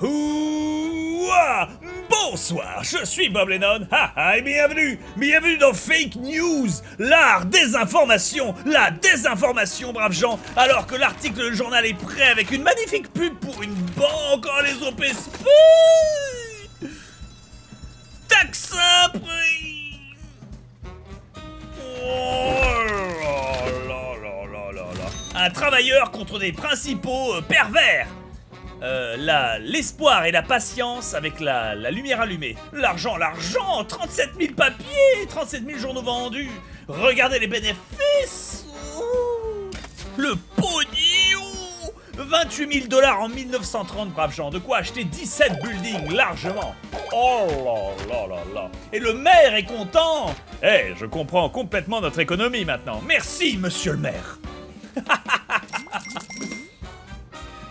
Ouah Bonsoir, je suis Bob Lennon, haha, et bienvenue, bienvenue dans Fake News, l'art des informations, la désinformation, braves gens, alors que l'article du journal est prêt avec une magnifique pub pour une banque, oh les OP Taxe prix Oh Un travailleur contre des principaux euh, pervers euh, l'espoir et la patience avec la, lumière allumée. L'argent, l'argent 37 000 papiers, 37 000 journaux vendus. Regardez les bénéfices. Le pognon 28 000 dollars en 1930, braves gens. De quoi acheter 17 buildings largement. Oh là là là là. Et le maire est content. Eh, je comprends complètement notre économie maintenant. Merci, monsieur le maire.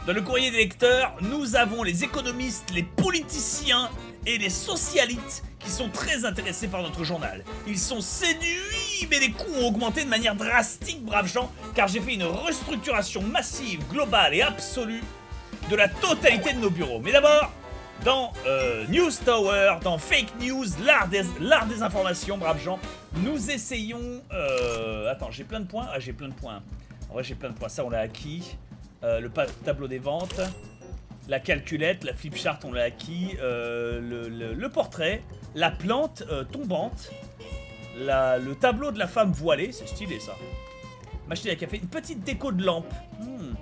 Dans le courrier des lecteurs, nous avons les économistes, les politiciens et les socialites qui sont très intéressés par notre journal. Ils sont séduits, mais les coûts ont augmenté de manière drastique, braves gens, car j'ai fait une restructuration massive, globale et absolue de la totalité de nos bureaux. Mais d'abord, dans euh, News Tower, dans Fake News, l'art des, des informations, braves gens, nous essayons... euh, attends, j'ai plein de points Ah, j'ai plein de points. En vrai, j'ai plein de points. Ça, on l'a acquis. Euh, le tableau des ventes. La calculette, la flip chart, on l'a acquis. euh, le portrait. La plante euh, tombante. La- le tableau de la femme voilée. C'est stylé, ça. Machine à café. Une petite déco de lampe. Hmm.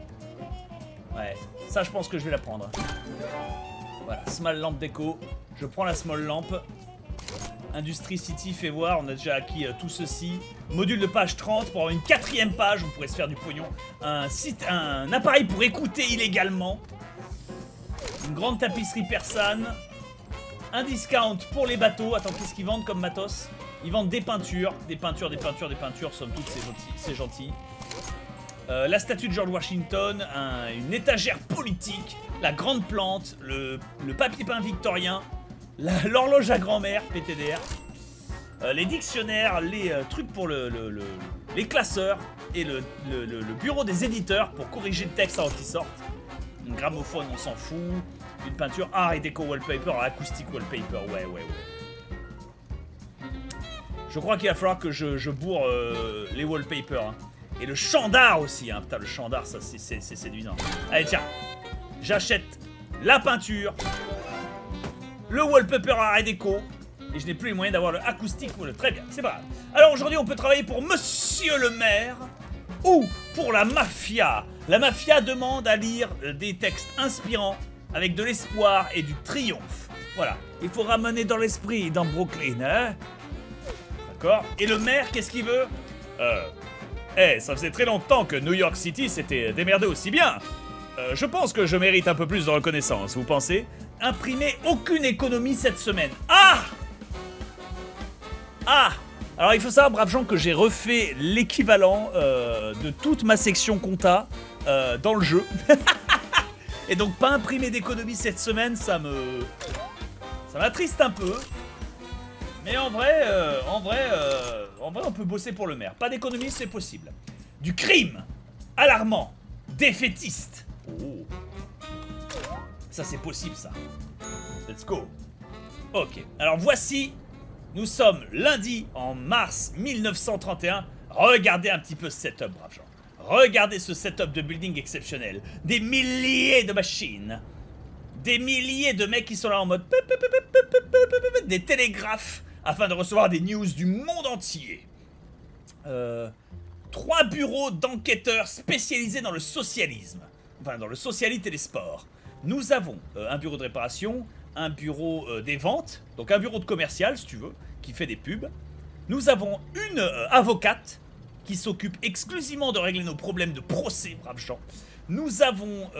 Ouais, ça, je pense que je vais la prendre. Voilà, small lamp déco. Je prends la small lamp. Industrie City, fait voir, on a déjà acquis euh, tout ceci. Module de page 30 pour avoir une quatrième page, on pourrait se faire du pognon. Un site, un appareil pour écouter illégalement. Une grande tapisserie persane. Un discount pour les bateaux. Attends, qu'est-ce qu'ils vendent comme matos? Ils vendent des peintures, des peintures, des peintures, des peintures. Somme toute, c'est gentil. c'est gentil. Euh, la statue de George Washington, un- une étagère politique, la grande plante, le, le papier peint victorien, l'horloge à grand-mère, PTDR, euh, les dictionnaires, les euh, trucs pour le, le- le- les classeurs et le, bureau des éditeurs pour corriger le texte avant qu'il sorte. Une gramophone, on s'en fout. Une peinture, art et déco wallpaper, acoustique wallpaper, ouais, ouais, ouais. Je crois qu'il va falloir que je, je bourre euh, les wallpapers. hein. Et le champ d'art aussi, hein. Putain, le champ d'art, ça, c'est séduisant. Allez, tiens. J'achète la peinture, le wallpaper et déco. Et je n'ai plus les moyens d'avoir le acoustique ou le... Très bien, c'est pas grave. Alors aujourd'hui, on peut travailler pour Monsieur le maire ou pour la mafia. La mafia demande à lire euh, des textes inspirants avec de l'espoir et du triomphe. Voilà, il faut ramener dans l'esprit dans Brooklyn, hein D'accord Et le maire, qu'est-ce qu'il veut? Euh... Eh, ça faisait très longtemps que New York City s'était démerdé aussi bien. Euh, je pense que je mérite un peu plus de reconnaissance, vous pensez? Imprimer aucune économie cette semaine. Ah Ah Alors il faut savoir, braves gens, que j'ai refait l'équivalent euh, de toute ma section compta euh, dans le jeu. Et donc pas imprimer d'économie cette semaine, ça me... Ça m'attriste un peu. Mais en vrai, euh, en vrai, en vrai, on peut bosser pour le maire. Pas d'économie, c'est possible. Du crime alarmant, défaitiste. Oh. Ça, c'est possible, ça. Let's go. Ok. Alors voici, nous sommes lundi en mars 1931. Regardez un petit peu ce setup, brave gens. Regardez ce setup de building exceptionnel. Des milliers de machines. Des milliers de mecs qui sont là en mode des télégraphes afin de recevoir des news du monde entier. Euh, trois bureaux d'enquêteurs spécialisés dans le socialisme. Enfin, dans le socialite et les sports. Nous avons euh, un bureau de réparation, un bureau euh, des ventes, donc un bureau de commercial, si tu veux, qui fait des pubs. Nous avons une euh, avocate qui s'occupe exclusivement de régler nos problèmes de procès, braves gens. Nous avons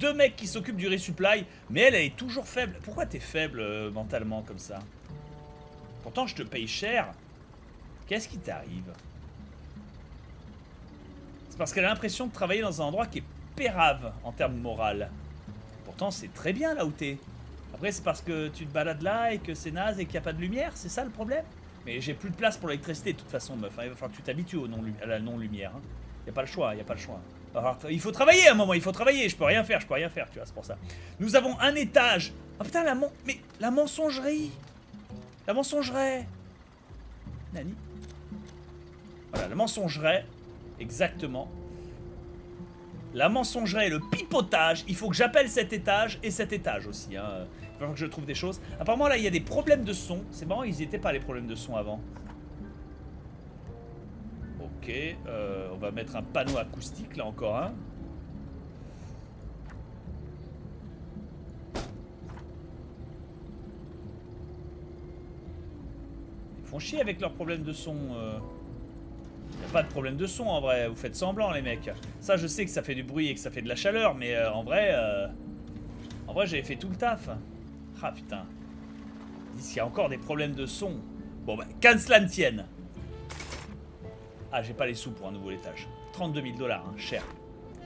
deux mecs qui s'occupent du resupply, mais elle, est toujours faible. Pourquoi t'es faible mentalement comme ça? Pourtant, je te paye cher. Qu'est-ce qui t'arrive? C'est parce qu'elle a l'impression de travailler dans un endroit qui est pérave en termes moral. Pourtant, c'est très bien là où t'es. Après, c'est parce que tu te balades là et que c'est naze et qu'il n'y a pas de lumière, c'est ça le problème? Mais j'ai plus de place pour l'électricité de toute façon, meuf. hein. Que tu t'habitues à la non-lumière. Il n'y a pas le choix, il n'y a pas le choix. Il faut travailler à un moment, il faut travailler. Je peux rien faire, je peux rien faire, tu vois, c'est pour ça. Nous avons un étage. Oh putain, la mon... Mais la mensongerie La mensongerie Nani? Voilà, la mensongerie. Exactement. La mensongerie, le pipotage. Il faut que j'appelle cet étage et cet étage aussi. Hein. Il va que je trouve des choses. Apparemment, là, il y a des problèmes de son. C'est marrant, ils n'y étaient pas les problèmes de son avant. Ok, euh, on va mettre un panneau acoustique, là encore un. Ils font chier avec leurs problèmes de son. Euh a pas de problème de son en vrai, vous faites semblant les mecs. Ça je sais que ça fait du bruit et que ça fait de la chaleur, mais euh, en vrai... Euh, en vrai j'avais fait tout le taf. Ah putain. Ils disent qu'il y a encore des problèmes de son. Bon bah, qu'un cela ne tienne. Ah j'ai pas les sous pour un nouveau étage. 32 000 dollars, hein, cher.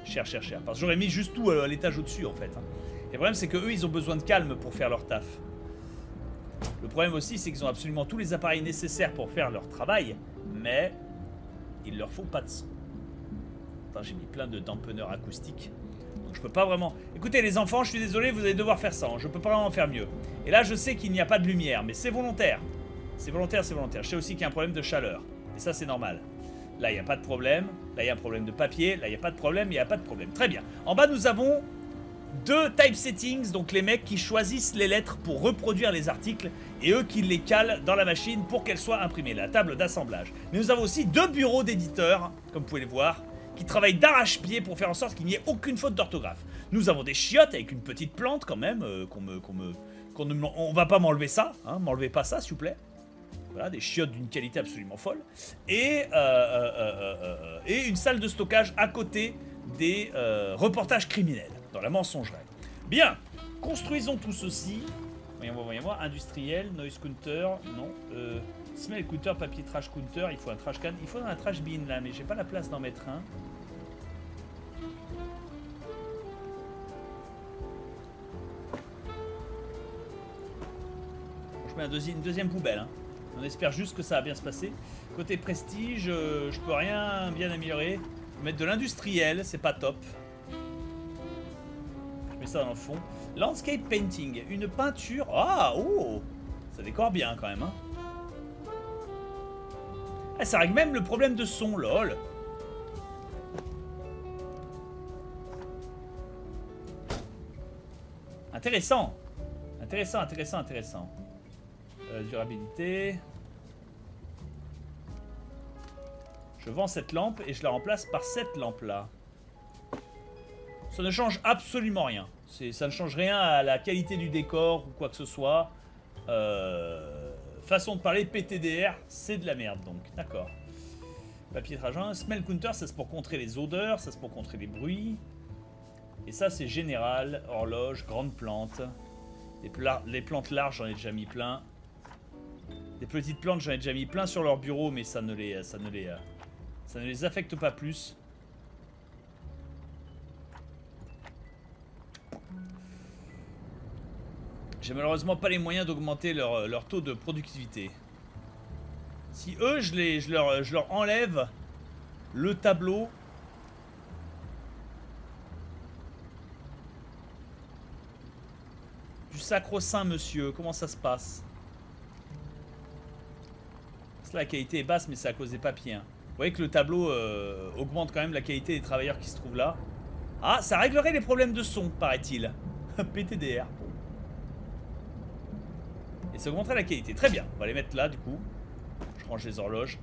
Cher, cher, cher. Parce que j'aurais mis juste tout à l'étage au-dessus en fait. Hein. Et le problème c'est que eux ils ont besoin de calme pour faire leur taf. Le problème aussi c'est qu'ils ont absolument tous les appareils nécessaires pour faire leur travail, mais il leur faut pas de son. j'ai mis plein de dampeneurs acoustiques. Donc je peux pas vraiment... Écoutez les enfants, je suis désolé, vous allez devoir faire ça. Hein. Je peux pas vraiment faire mieux. Et là, je sais qu'il n'y a pas de lumière, mais c'est volontaire. C'est volontaire, c'est volontaire. Je sais aussi qu'il y a un problème de chaleur. Et ça, c'est normal. Là, il n'y a pas de problème. Là, il y a un problème de papier. Là, il n'y a pas de problème. Il n'y a pas de problème. Très bien. En bas, nous avons deux type settings, donc les mecs qui choisissent les lettres pour reproduire les articles et eux qui les calent dans la machine pour qu'elles soient imprimées, la table d'assemblage. Mais nous avons aussi deux bureaux d'éditeurs, comme vous pouvez le voir, qui travaillent d'arrache-pied pour faire en sorte qu'il n'y ait aucune faute d'orthographe. Nous avons des chiottes avec une petite plante quand même, euh, qu'on me... Qu'on me ne, on va pas m'enlever ça, hein, m'enlevez pas ça s'il vous plaît. Voilà, des chiottes d'une qualité absolument folle. Et, euh, euh, et une salle de stockage à côté des reportages criminels dans la mensongerie. Bien, construisons tout ceci. Voyons voir, voyons voir. Industriel, noise counter, non. Euh, smell counter, papier trash counter, il faut un trash can. Il faut un trash bin là, mais j'ai pas la place d'en mettre un. Je mets une deuxième poubelle. Hein. On espère juste que ça va bien se passer. Côté prestige, euh, je peux rien bien améliorer. Mettre de l'industriel, c'est pas top ça dans le fond. Landscape painting, une peinture. Ah, oh Ça décore bien quand même. Hein. Ah, ça règle même le problème de son, lol. Intéressant. Intéressant, intéressant, intéressant. Euh, durabilité. Je vends cette lampe et je la remplace par cette lampe-là. Ça ne change absolument rien. Ça ne change rien à la qualité du décor ou quoi que ce soit. Euh, façon de parler, PTDR, c'est de la merde donc. D'accord. Papier trajan. Smell counter, ça c'est pour contrer les odeurs, ça c'est pour contrer les bruits. Et ça c'est général, horloge, grande plante. Les, plantes larges, j'en ai déjà mis plein. Des petites plantes, j'en ai déjà mis plein sur leur bureau, mais ça ne les, ça ne les, ça ne les affecte pas plus. J'ai malheureusement pas les moyens d'augmenter leur, leur, taux de productivité. Si eux, je, les, je, leur, je leur enlève le tableau... Du sacro-saint, monsieur. Comment ça se passe? La qualité est basse, mais c'est à cause des papiers. Hein. Vous voyez que le tableau euh, augmente quand même la qualité des travailleurs qui se trouvent là. Ah, ça réglerait les problèmes de son, paraît-il. PTDR. Ça augmenterait la qualité. Très bien. On va les mettre là, du coup. Je range les horloges.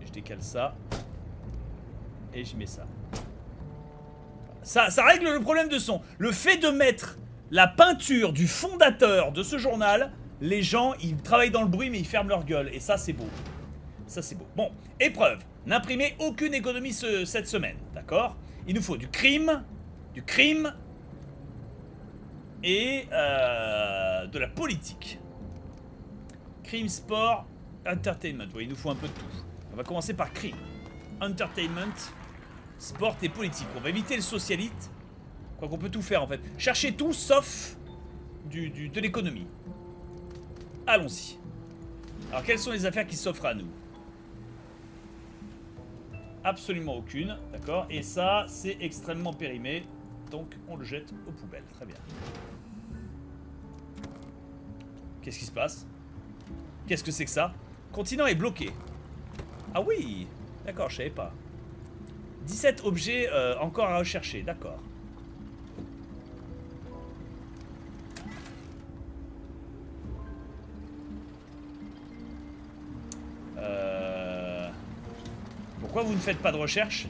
Et je décale ça. Et je mets ça. Ça, ça règle le problème de son. Le fait de mettre la peinture du fondateur de ce journal, les gens, ils travaillent dans le bruit, mais ils ferment leur gueule. Et ça, c'est beau. Ça, c'est beau. Bon, épreuve. N'imprimer aucune économie cette semaine. D'accord? Il nous faut du crime, du crime, et euh, de la politique. Crime, sport, entertainment. Oui, il nous faut un peu de tout. On va commencer par crime. Entertainment, sport et politique. On va éviter le socialite. Quoi qu'on peut tout faire en fait. Chercher tout sauf du, de l'économie. Allons-y. Alors quelles sont les affaires qui s'offrent à nous? Absolument aucune, d'accord? Et ça, c'est extrêmement périmé, donc on le jette aux poubelles. Très bien. Qu'est-ce qui se passe? Qu'est-ce que c'est que ça? Continent est bloqué. Ah oui D'accord, je savais pas. 17 objets euh, encore à rechercher, d'accord. Euh... Pourquoi vous ne faites pas de recherche?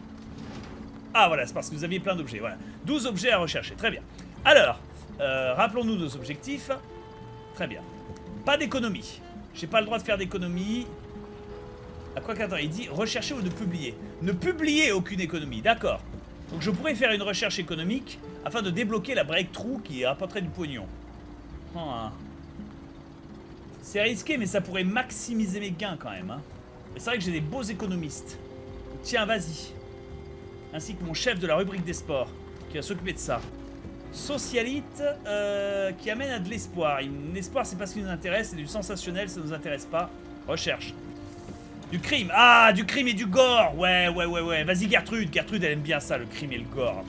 Ah voilà, c'est parce que vous aviez plein d'objets, voilà. 12 objets à rechercher, très bien. Alors, euh, rappelons-nous nos objectifs. Très bien. Pas d'économie. J'ai pas le droit de faire d'économie. À quoi qu'attends, il dit rechercher ou ne publier. Ne publier aucune économie, d'accord. Donc je pourrais faire une recherche économique afin de débloquer la breakthrough qui rapporterait du pognon. C'est risqué, mais ça pourrait maximiser mes gains quand même. Hein. C'est vrai que j'ai des beaux économistes. Tiens, vas-y. Ainsi que mon chef de la rubrique des sports, qui va s'occuper de ça. Socialite, euh, qui amène à de l'espoir. L'espoir, c'est pas ce qui nous intéresse, c'est du sensationnel, ça nous intéresse pas. Recherche. Du crime Ah, du crime et du gore Ouais, ouais, ouais, ouais. Vas-y, Gertrude. Gertrude, elle aime bien ça, le crime et le gore.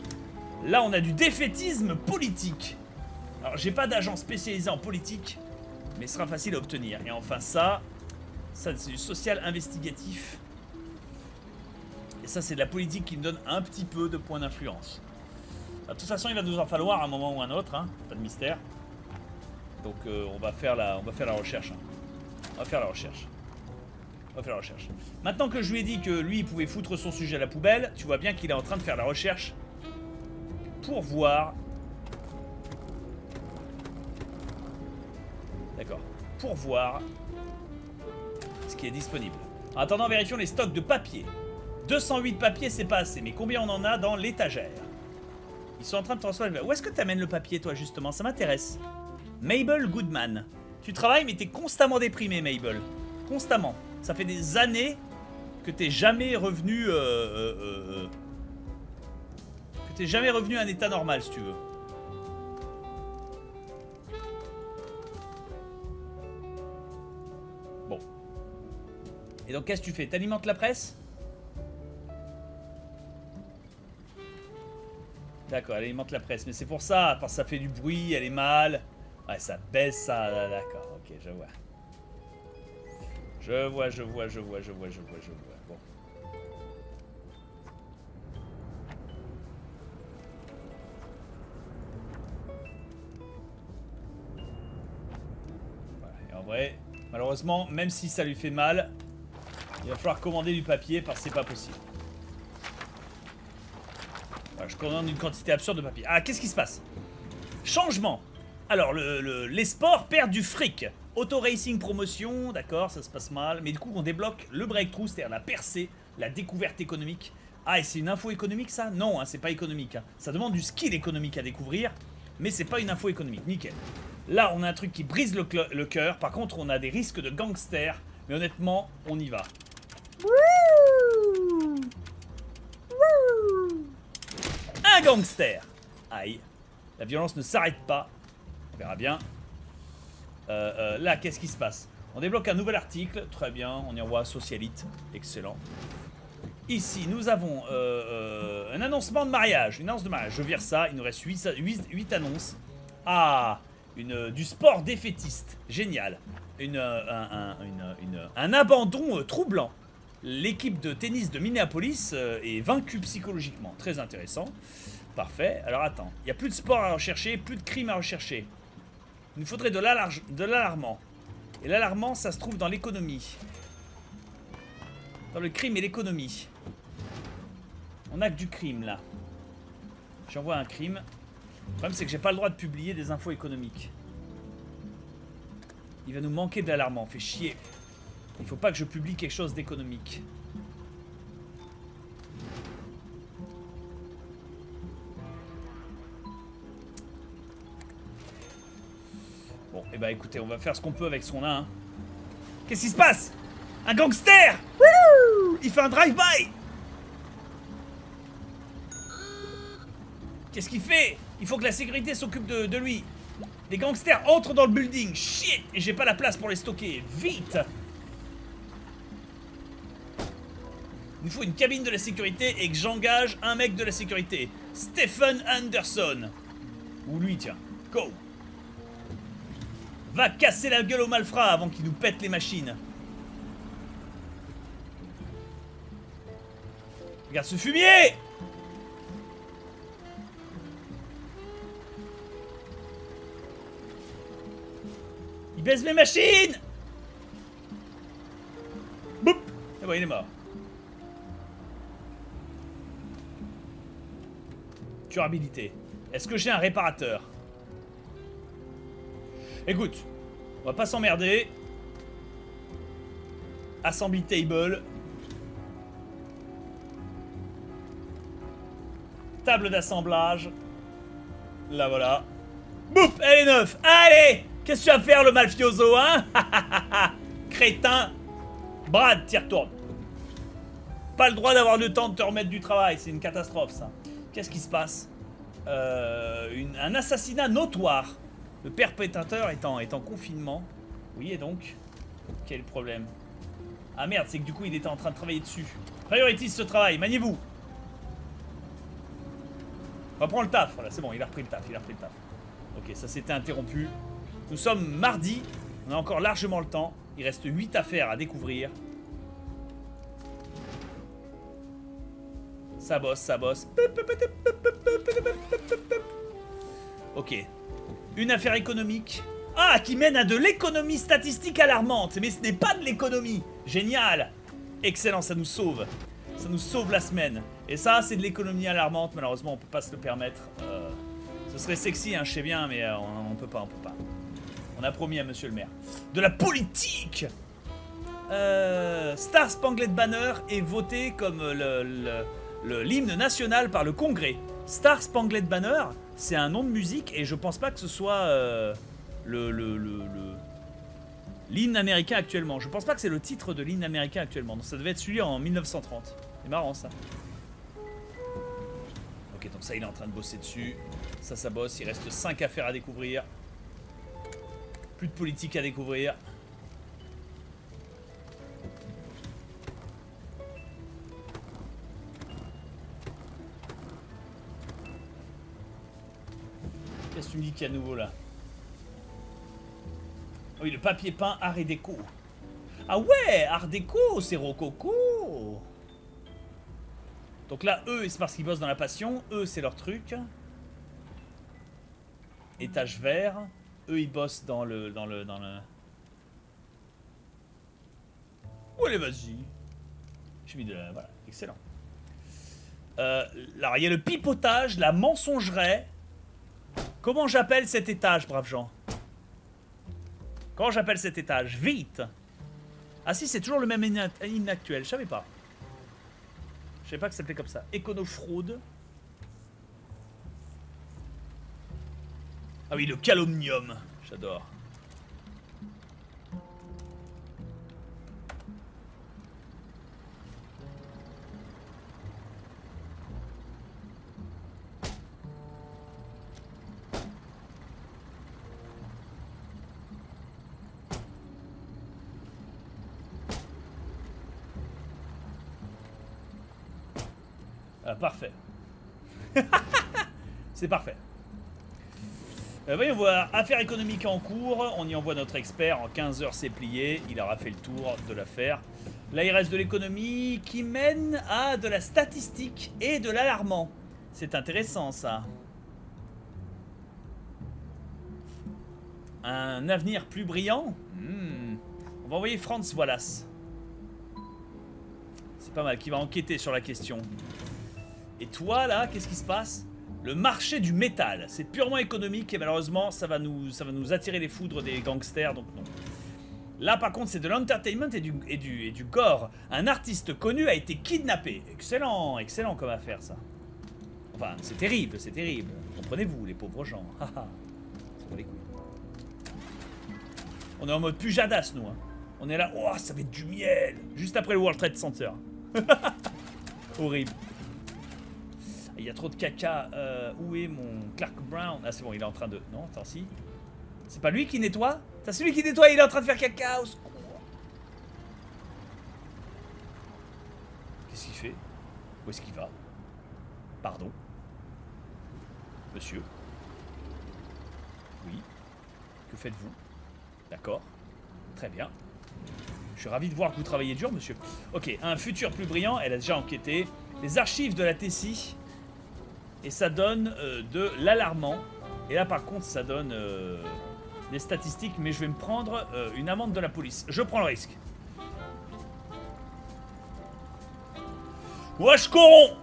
Là, on a du défaitisme politique. Alors, j'ai pas d'agent spécialisé en politique, mais ce sera facile à obtenir. Et enfin, ça, ça, c'est du social investigatif. Et ça, c'est de la politique qui me donne un petit peu de points d'influence. De toute façon, il va nous en falloir un moment ou un autre, hein. Pas de mystère. Donc, euh, on, va faire la, on va faire la recherche. Hein. On va faire la recherche. On va faire la recherche. Maintenant que je lui ai dit que lui, il pouvait foutre son sujet à la poubelle, tu vois bien qu'il est en train de faire la recherche pour voir... D'accord. Pour voir ce qui est disponible. En attendant, vérifions les stocks de papier. 208 papiers, c'est pas assez, mais combien on en a dans l'étagère? Ils sont en train de transformer... Où est-ce que tu amènes le papier, toi, justement? Ça m'intéresse. Mabel Goodman. Tu travailles, mais t'es constamment déprimé, Mabel. Constamment. Ça fait des années que t'es jamais revenu... Euh, euh, euh, que t'es jamais revenu à un état normal, si tu veux. Bon. Et donc, qu'est-ce que tu fais? T'alimentes la presse? D'accord, elle alimente la presse. Mais c'est pour ça, parce que ça fait du bruit, elle est mal. Ouais, ça baisse ça. D'accord, ok, je vois. Je vois, je vois, je vois, je vois, je vois, je vois. Bon. Et en vrai, malheureusement, même si ça lui fait mal, il va falloir commander du papier parce que c'est pas possible. Je commande une quantité absurde de papier. Ah, qu'est-ce qui se passe? Changement Alors, le, les sports perdent du fric. Auto-racing promotion, d'accord, ça se passe mal. Mais du coup, on débloque le breakthrough, c'est-à-dire la percée, la découverte économique. Ah, et c'est une info économique, ça? Non, hein, c'est pas économique. Hein. Ça demande du skill économique à découvrir, mais c'est pas une info économique. Nickel. Là, on a un truc qui brise le, cœur. Par contre, on a des risques de gangsters. Mais honnêtement, on y va. Un gangster Aïe. La violence ne s'arrête pas. On verra bien. Euh, euh, là, qu'est-ce qui se passe? On débloque un nouvel article, très bien, on y envoie Socialite, excellent. Ici, nous avons euh, un annoncement de mariage, une annonce de mariage. Je vire ça, il nous reste 8, annonces. Ah, une, du sport défaitiste, génial. Une, un, abandon troublant. L'équipe de tennis de Minneapolis est vaincue psychologiquement, très intéressant. Parfait, alors attends, il n'y a plus de sport à rechercher, plus de crimes à rechercher. Il nous faudrait de l'alarmant. Et l'alarmant, ça se trouve dans l'économie. Dans le crime et l'économie. On a que du crime, là. J'envoie un crime. Le problème, c'est que j'ai pas le droit de publier des infos économiques. Il va nous manquer de l'alarmant. Fait chier. Il faut pas que je publie quelque chose d'économique. Bon, et eh bah ben, écoutez, on va faire ce qu'on peut avec ce qu'on a. Hein. Qu'est-ce qui se passe? Un gangster Il fait un drive-by Qu'est-ce qu'il fait? Il faut que la sécurité s'occupe de, de, lui. Les gangsters entrent dans le building. Shit Et j'ai pas la place pour les stocker. Vite Il faut une cabine de la sécurité et que j'engage un mec de la sécurité. Stephen Anderson. Ou lui, tiens. Go. Va casser la gueule au malfrat avant qu'il nous pète les machines. Regarde ce fumier Il baisse mes machines Boop Et bon, il est mort. Curabilité. Est-ce que j'ai un réparateur? Écoute, on va pas s'emmerder. Assembly table. Table d'assemblage. Là voilà. Boop Elle est neuve Allez Qu'est-ce que tu vas faire le malfioso, hein? Crétin Brad, t'y retournes. Pas le droit d'avoir le temps de te remettre du travail, c'est une catastrophe ça. Qu'est-ce qui se passe euh, Un assassinat notoire. Le perpétrateur est en, est en confinement. Oui, et donc? Quel problème Ah merde, c'est que du coup il était en train de travailler dessus. Prioritise ce travail, maniez-vous Reprends le taf, voilà, c'est bon, il a repris le taf, il a repris le taf. Ok, ça s'était interrompu. Nous sommes mardi, on a encore largement le temps. Il reste 8 affaires à découvrir. Ça bosse, ça bosse. Ok. Une affaire économique. Ah, qui mène à de l'économie statistique alarmante. Mais ce n'est pas de l'économie. Génial. Excellent, ça nous sauve. Ça nous sauve la semaine. Et ça, c'est de l'économie alarmante. Malheureusement, on peut pas se le permettre. Euh, ce serait sexy, hein, je sais bien, mais euh, on, on, peut pas, on peut pas. On a promis à monsieur le maire. De la politique euh, Star Spangled Banner est voté comme l'hymne national par le Congrès. Star Spangled Banner, c'est un nom de musique et je pense pas que ce soit euh, le l'hymne américain actuellement. Je pense pas que c'est le titre de l'hymne américain actuellement. Donc ça devait être celui en 1930. C'est marrant ça. Ok, donc ça il est en train de bosser dessus. Ça, ça bosse. Il reste 5 affaires à découvrir. Plus de politique à découvrir. Qu'est-ce que tu me dis qu'il y a nouveau là Oui, le papier peint art et déco. Ah ouais, art déco, c'est rococo. Donc là, eux, c'est parce qu'ils bossent dans la passion. Eux, c'est leur truc. Étage vert. Eux, ils bossent dans le... Dans le, dans le... allez, vas-y. J'ai mis de la... Voilà, excellent. Euh, alors, il y a le pipotage, la mensongerie. Comment j'appelle cet étage, braves gens? Comment j'appelle cet étage? Vite Ah si, c'est toujours le même hymne actuel, je savais pas. Je savais pas que ça s'appelait comme ça. Éconofraude. Ah oui, le calomnium. J'adore. Voir, affaire économique en cours, on y envoie notre expert, en 15 heures c'est plié, il aura fait le tour de l'affaire. Là il reste de l'économie qui mène à de la statistique et de l'alarmant. C'est intéressant ça. Un avenir plus brillant hmm. On va envoyer Franz Wallace. C'est pas mal, qui va enquêter sur la question. Et toi là, qu'est-ce qui se passe? Le marché du métal, c'est purement économique et malheureusement ça va nous, attirer les foudres des gangsters, donc non. Là par contre c'est de l'entertainment et du gore. Un artiste connu a été kidnappé. Excellent, excellent comme affaire ça. Enfin c'est terrible, c'est terrible. Comprenez-vous les pauvres gens. les couilles. On est en mode pujadas nous. Hein. On est là, oh ça va être du miel. Juste après le World Trade Center. Horrible. Il y a trop de caca. Euh, où est mon Clark Brown? Ah, c'est bon, il est en train de... Non, attends, si. C'est pas lui qui nettoie? C'est celui qui nettoie, il est en train de faire caca, au secours. Qu'est-ce qu'il Où est-ce qu'il va? Pardon? Monsieur? Oui? Que faites-vous? D'accord. Très bien. Je suis ravi de voir que vous travaillez dur, monsieur. Ok, un futur plus brillant, elle a déjà enquêté. Les archives de la Tessie. Et ça donne euh, de l'alarmant. Et là, par contre, ça donne euh, des statistiques. Mais je vais me prendre euh, une amende de la police. Je prends le risque. Wesh, coron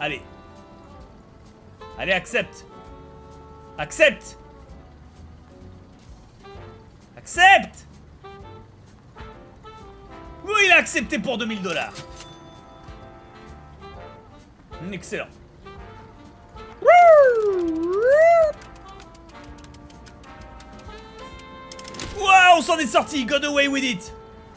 Allez. Allez, accepte. Accepte Accepte Oui, il a accepté pour 2000 dollars. Excellent. Waouh, on s'en est sorti, God away with it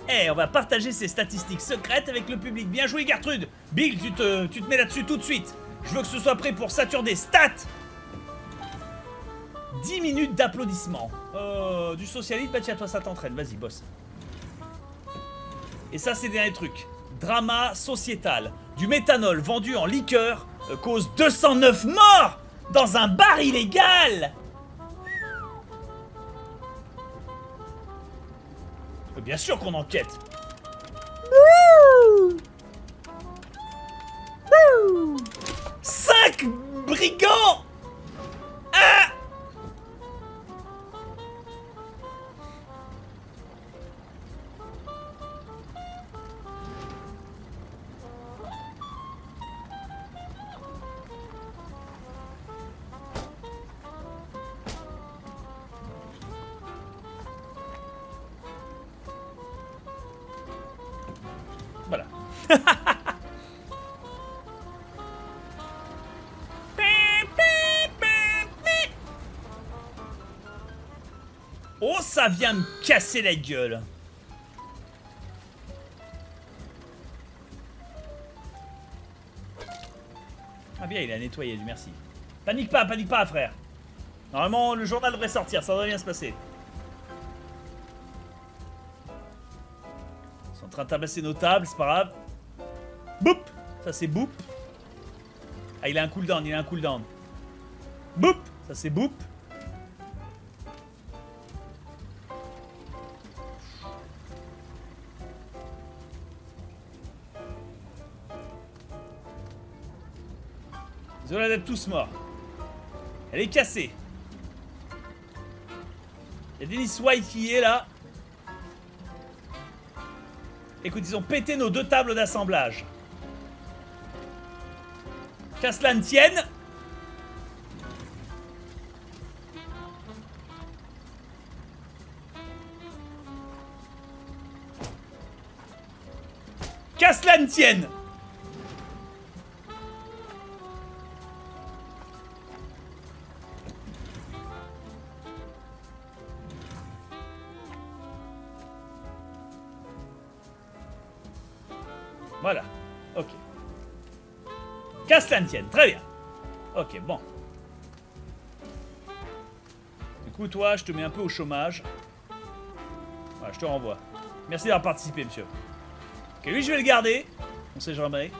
Eh, on va partager ces statistiques secrètes avec le public. Bien joué, Gertrude Bill, tu te, tu te mets là-dessus tout de suite. Je veux que ce soit prêt pour Saturday. Stat 10 minutes d'applaudissements. Euh, du socialisme, bah tiens, toi ça t'entraîne. Vas-y, boss. Et ça, c'est des derniers trucs. Drama sociétal. Du méthanol vendu en liqueur euh, cause 209 morts dans un bar illégal Euh, Bien sûr qu'on enquête. Oh, ça vient me casser la gueule. Ah bien, il a nettoyé, du merci. Panique pas, panique pas, frère. Normalement, le journal devrait sortir, ça devrait bien se passer. Ils sont en train de tabasser nos tables, c'est pas grave. Boop Ça c'est boop. Ah, il a un cooldown, il a un cooldown. Boop Ça c'est boop. Tous morts. Elle est cassée. Il y a Dennis White qui est là. Écoute, ils ont pété nos deux tables d'assemblage. Qu'à cela ne tienne. Qu'à cela ne tienne. Très bien. Ok, bon. Du coup, toi, je te mets un peu au chômage. Je te renvoie. Merci d'avoir participé, monsieur. Ok, lui, je vais le garder. On sait jamais.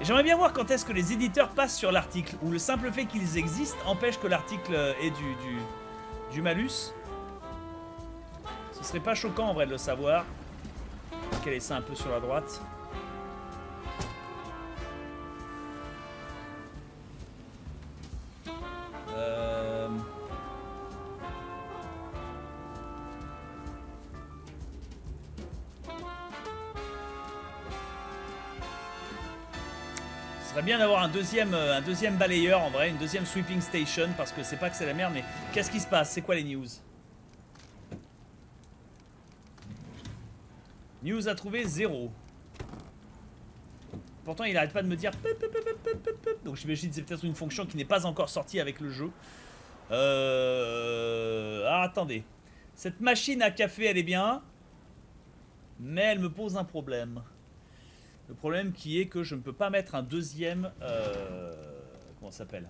Et j'aimerais bien voir quand est-ce que les éditeurs passent sur l'article. Ou le simple fait qu'ils existent empêche que l'article ait du, du, du malus. Ce serait pas choquant, en vrai, de le savoir. Quel est ça un peu sur la droite serait bien d'avoir un deuxième, euh, un deuxième balayeur en vrai, une deuxième sweeping station parce que c'est pas que c'est la merde mais qu'est-ce qui se passe? C'est quoi les news? News à trouver, zéro. Pourtant, il arrête pas de me dire... Donc j'imagine que c'est peut-être une fonction qui n'est pas encore sortie avec le jeu. Euh... Ah, attendez. Cette machine à café, elle est bien. Mais elle me pose un problème. Le problème qui est que je ne peux pas mettre un deuxième... Euh... Comment s'appelle?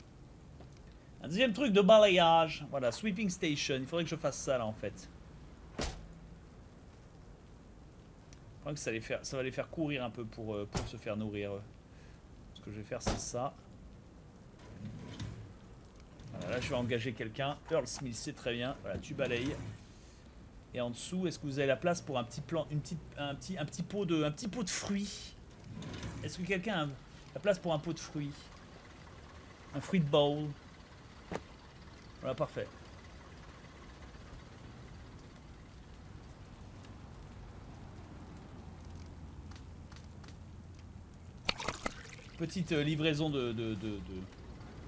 Un deuxième truc de balayage. Voilà, sweeping station. Il faudrait que je fasse ça, là, en fait. crois que ça, va les faire courir un peu pour, euh, pour se faire nourrir. Ce que je vais faire, c'est ça. Voilà, là, je vais engager quelqu'un. Earl Smith, c'est très bien. Voilà, tu balayes. Et en dessous, est-ce que vous avez la place pour un petit pot de, un petit pot de fruits? Est-ce que quelqu'un a la place pour un pot de fruits? Un fruit bowl? Voilà, parfait. Petite euh, livraison de, de, de,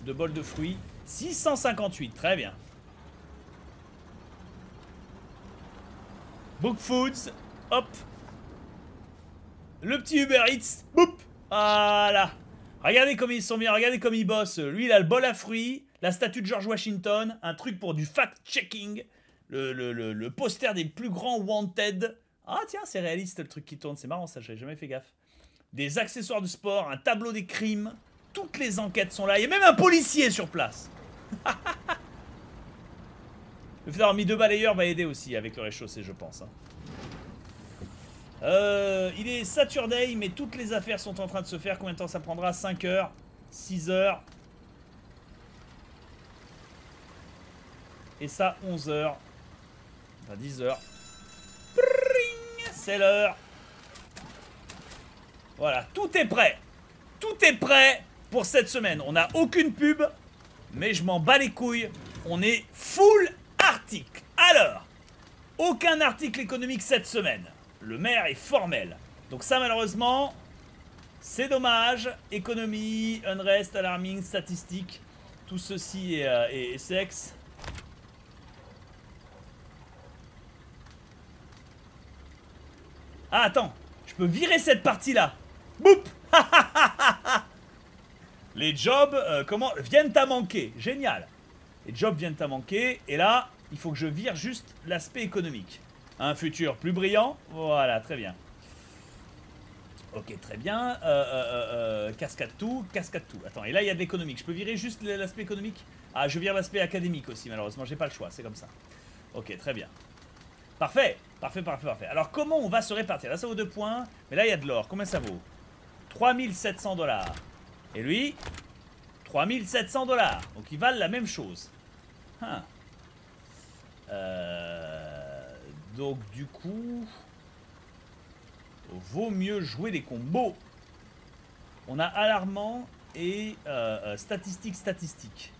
de bol de fruits. 658, très bien. Book Foods, hop. Le petit Uber Eats, boop. Voilà. Regardez comme ils sont bien, regardez comme ils bossent. Lui, il a le bol à fruits, la statue de George Washington, un truc pour du fact-checking, le, le, poster des plus grands wanted. Ah tiens, c'est réaliste le truc qui tourne, c'est marrant ça, j'avais jamais fait gaffe. Des accessoires de sport, un tableau des crimes, toutes les enquêtes sont là, il y a même un policier sur place. Le fait d'avoir mis deux balayeurs va aider aussi avec le réchaussé, je pense. Hein. Euh, il est Saturday, mais toutes les affaires sont en train de se faire. Combien de temps ça prendra? 5 heures? 6 heures? Et ça, 11 heures? Enfin, 10 heures? C'est l'heure. Voilà, tout est prêt. Tout est prêt pour cette semaine. On n'a aucune pub, mais je m'en bats les couilles. On est full article. Alors, aucun article économique cette semaine. Le maire est formel. Donc ça, malheureusement, c'est dommage. Économie, unrest, alarming, statistique. Tout ceci est, euh, sexe. Ah, attends. Je peux virer cette partie-là. Boop Les jobs euh, comment, viennent à manquer. Génial. Les jobs viennent à manquer. Et là, il faut que je vire juste l'aspect économique. Un futur plus brillant. Voilà, très bien. Ok, très bien. Euh, euh, euh, cascade tout, cascade tout. Attends, et là, il y a de l'économique. Je peux virer juste l'aspect économique? Ah, je vire l'aspect académique aussi, malheureusement. J'ai pas le choix, c'est comme ça. Ok, très bien. Parfait, parfait, parfait, parfait. Alors, comment on va se répartir? Là, ça vaut 2 points. Mais là, il y a de l'or. Combien ça vaut? 3700 dollars. Et lui? 3700 dollars. Donc, ils valent la même chose. Hein. Euh, donc du coup, vaut mieux jouer les combos. On a alarmant et euh, euh, statistique statistique.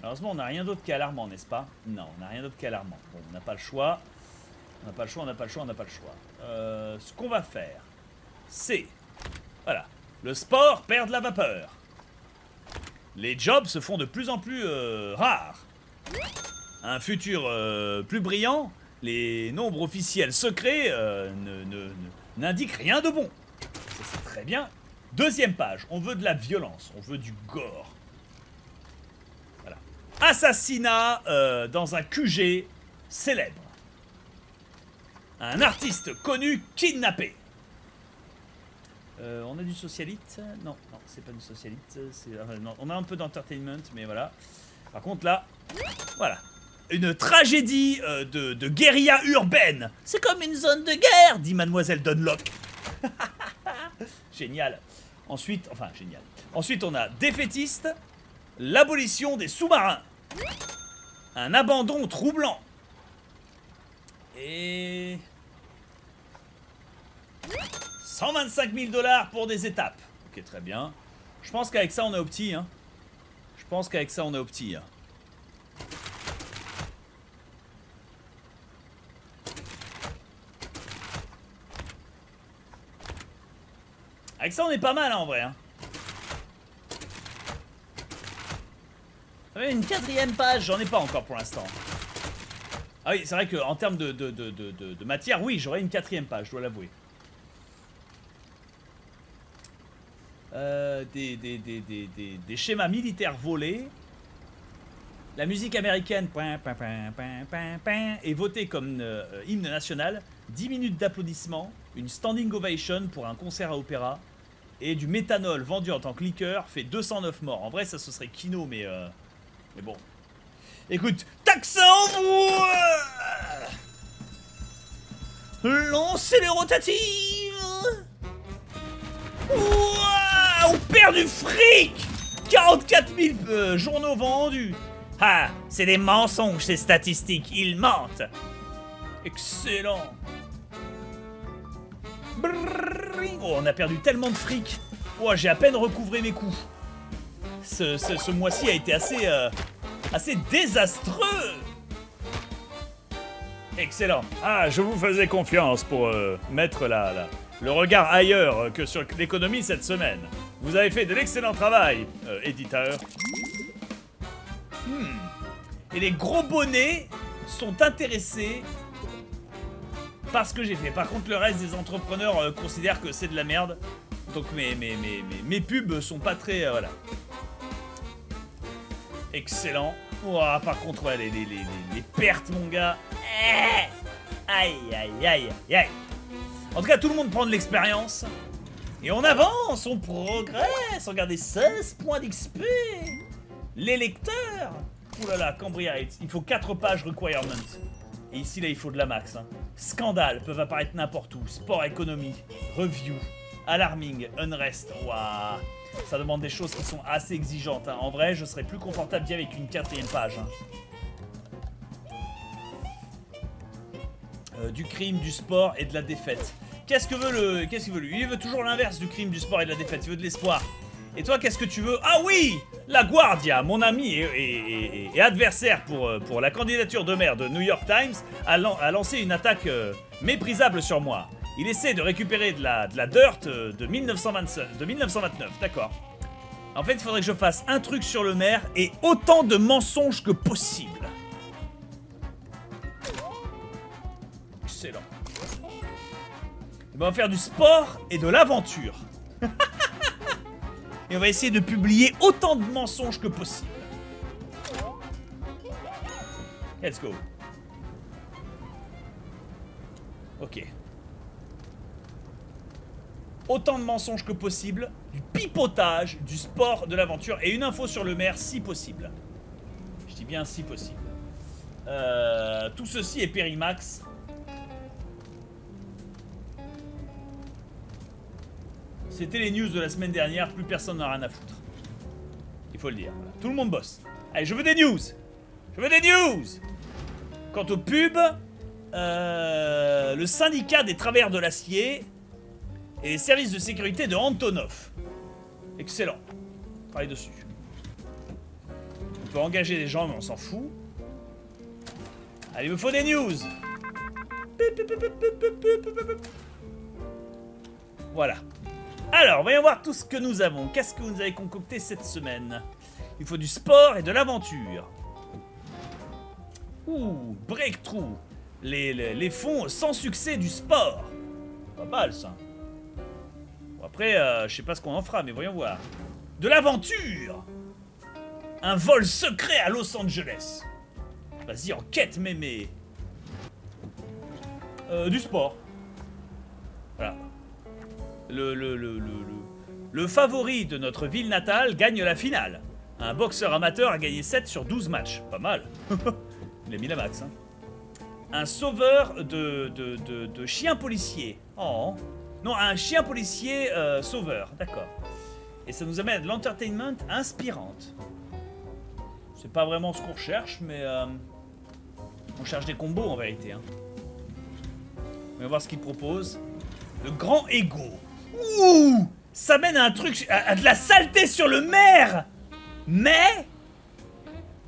Malheureusement, on n'a rien d'autre qu'alarmant, n'est-ce pas? Non, on n'a rien d'autre qu'alarmant. Bon, on n'a pas le choix. On n'a pas le choix, on n'a pas le choix, on n'a pas le choix. ce qu'on va faire, c'est... Voilà. Le sport perd de la vapeur. Les jobs se font de plus en plus rares un futur euh, plus brillant, les nombres officiels secrets euh, n'indiquent rien de bon. c'est très bien. Deuxième page, on veut de la violence, on veut du gore. Voilà. Assassinat euh, dans un QG célèbre. Un artiste connu kidnappé. on a du socialite? Non, non, c'est pas du socialite. on a un peu d'entertainment, mais voilà. Par contre là, voilà, une tragédie euh, de, guérilla urbaine. C'est comme une zone de guerre, dit mademoiselle Dunlop. génial. Ensuite, enfin génial. Ensuite, on a défaitiste, l'abolition des sous-marins, un abandon troublant et 125 000 dollars pour des étapes. Ok, très bien. Je pense qu'avec ça, on est au petit. Je pense qu'avec ça, on est au petit. Avec ça, on est pas mal hein, en vrai. Hein. Une quatrième page, j'en ai pas encore pour l'instant. Ah oui, c'est vrai qu'en termes de, de, matière, oui, j'aurais une quatrième page, je dois l'avouer. Euh, des, schémas militaires volés. La musique américaine est votée comme euh, hymne national. 10 minutes d'applaudissements, une standing ovation pour un concert à opéra et du méthanol vendu en tant que liqueur fait 209 morts. En vrai, ça ce serait Kino, mais euh, mais bon. Écoute, taxin Lancez les rotatives Ouah, on perd du fric 44 000 euh, journaux vendus. Ah, c'est des mensonges ces statistiques, ils mentent. Excellent. Oh, on a perdu tellement de fric. Oh, j'ai à peine recouvré mes coups. Ce mois-ci a été assez, euh, assez désastreux. Excellent. Ah, je vous faisais confiance pour euh, mettre la, la- le regard ailleurs que sur l'économie cette semaine. Vous avez fait de l'excellent travail, euh, éditeur. Hmm. Et les gros bonnets sont intéressés par ce que j'ai fait. Par contre, le reste des entrepreneurs euh, considèrent que c'est de la merde. Donc mes, mes, mes, mes, pubs sont pas très... euh, voilà. Excellent. Ouah, par contre, les, les, les, les- pertes, mon gars. Eh aïe, aïe, aïe, aïe. En tout cas, tout le monde prend de l'expérience. Et on avance, on progresse. Regardez, 16 points d'XP. Les lecteurs. Ouh là là, Cambriate. Il faut 4 pages requirement. Ici, là, il faut de la max. hein. Scandales peuvent apparaître n'importe où. Sport, économie, review, alarming, unrest. Waouh. Ça demande des choses qui sont assez exigeantes. hein. En vrai, je serais plus confortable bien avec une quatrième page. hein. Euh, du crime, du sport et de la défaite. Qu'est-ce que veut le. Qu'est-ce qu'il veut lui? Il veut toujours l'inverse du crime, du sport et de la défaite. Il veut de l'espoir. Et toi, qu'est-ce que tu veux? Ah oui La Guardia, mon ami et, adversaire pour, euh, pour la candidature de maire de New York Times, a, lan- a lancé une attaque euh, méprisable sur moi. Il essaie de récupérer de la, de dirt euh, de, 1929, de 1929, d'accord. En fait, il faudrait que je fasse un truc sur le maire et autant de mensonges que possible. Excellent. On va faire du sport et de l'aventure. et on va essayer de publier autant de mensonges que possible. Let's go. Ok. Autant de mensonges que possible, du pipotage, du sport, de l'aventure et une info sur le maire si possible. Je dis bien si possible. Euh, tout ceci est Périmax. C'était les news de la semaine dernière, plus personne n'a rien à foutre. Il faut le dire. Tout le monde bosse. Allez, je veux des news Je veux des news Quant aux pubs, euh, le syndicat des travailleurs de l'acier et les services de sécurité de Antonov. Excellent. Travaille dessus. On peut engager des gens, mais on s'en fout. Allez, il me faut des news Voilà. Alors, voyons voir tout ce que nous avons. Qu'est-ce que vous nous avez concocté cette semaine? Il faut du sport et de l'aventure. Ouh, breakthrough. Les, les, les fonds sans succès du sport. Pas mal ça. Bon, après, euh, je sais pas ce qu'on en fera, mais voyons voir. De l'aventure Un vol secret à Los Angeles. Vas-y, enquête, mémé. Euh, du sport. Voilà. Le, favori de notre ville natale gagne la finale. Un boxeur amateur a gagné 7 sur 12 matchs. Pas mal. Il a mis la max. Hein. Un sauveur de, de, de, de chien policier. Oh. Non, un chien policier euh, sauveur. D'accord. Et ça nous amène à de l'entertainment inspirante. C'est pas vraiment ce qu'on recherche, mais euh, on cherche des combos en vérité. Hein. On va voir ce qu'il propose. Le grand ego. Ouh Ça mène à un truc, à, de la saleté sur le maire Mais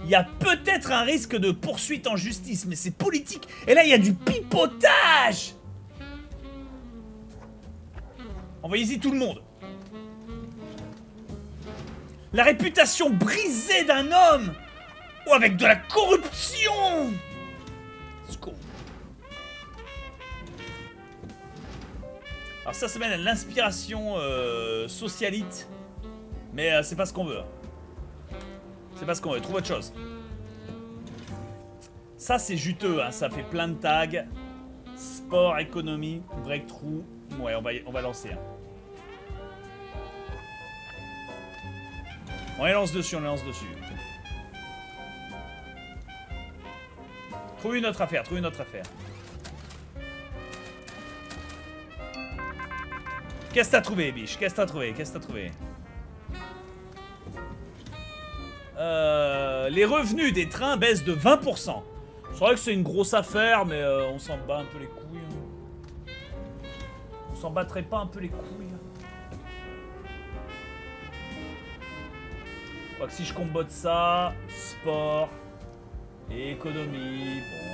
il y a peut-être un risque de poursuite en justice, mais c'est politique. Et là, il y a du pipotage Envoyez-y tout le monde. La réputation brisée d'un homme Ou avec de la corruption Alors ça, mène à l'inspiration euh, socialite. Mais euh, c'est pas ce qu'on veut. C'est pas ce qu'on veut. Trouve autre chose. Ça, c'est juteux. Hein. Ça fait plein de tags. Sport, économie, breakthrough. Ouais, on va, on va lancer. hein. On les lance dessus, on les lance dessus. Trouve une autre affaire, trouve une autre affaire. Qu'est-ce que t'as trouvé, biche? Qu'est-ce que t'as trouvé? Qu'est-ce que t'as trouvé? Euh, Les revenus des trains baissent de 20%. C'est vrai que c'est une grosse affaire, mais euh, on s'en bat un peu les couilles. Hein. On s'en battrait pas un peu les couilles Je que si je combote ça, sport économie, bon.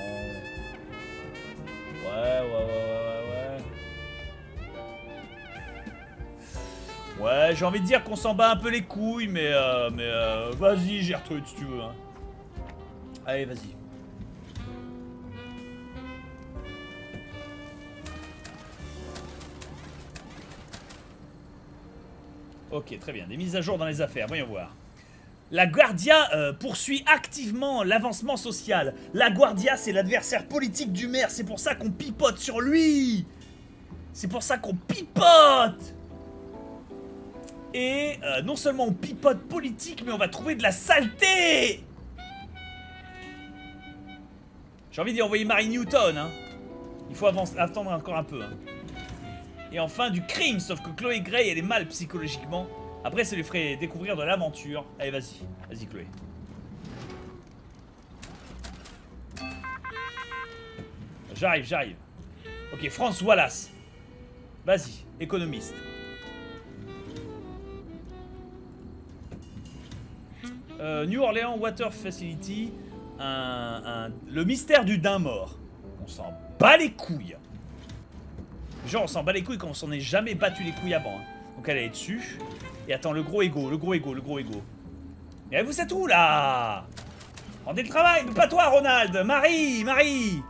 Ouais, ouais, ouais, ouais, ouais. Ouais, j'ai envie de dire qu'on s'en bat un peu les couilles, mais euh, euh, vas-y Gertrude si tu veux. Hein. Allez, vas-y. Ok, très bien. Des mises à jour dans les affaires, voyons voir. La Guardia euh, poursuit activement l'avancement social. La Guardia, c'est l'adversaire politique du maire. C'est pour ça qu'on pipote sur lui. C'est pour ça qu'on pipote. Et euh, non seulement on pipote politique, mais on va trouver de la saleté. J'ai envie d'y envoyer Marie Newton. Hein. Il faut attendre encore un peu. Hein. Et enfin du crime, sauf que Chloé Gray, elle est mal psychologiquement. Après, ça lui ferait découvrir de l'aventure. Allez, vas-y. Vas-y, Chloé. J'arrive, j'arrive. Ok, France Wallace. Vas-y, économiste. Euh, New Orleans Water Facility. le mystère du daim mort. On s'en bat les couilles. Genre, on s'en bat les couilles quand on s'en est jamais battu les couilles avant. Hein. Donc elle est dessus. Et attends, le gros ego, le gros ego, le gros ego. Et vous êtes où là? Rendez le travail, pas toi Ronald Marie, Marie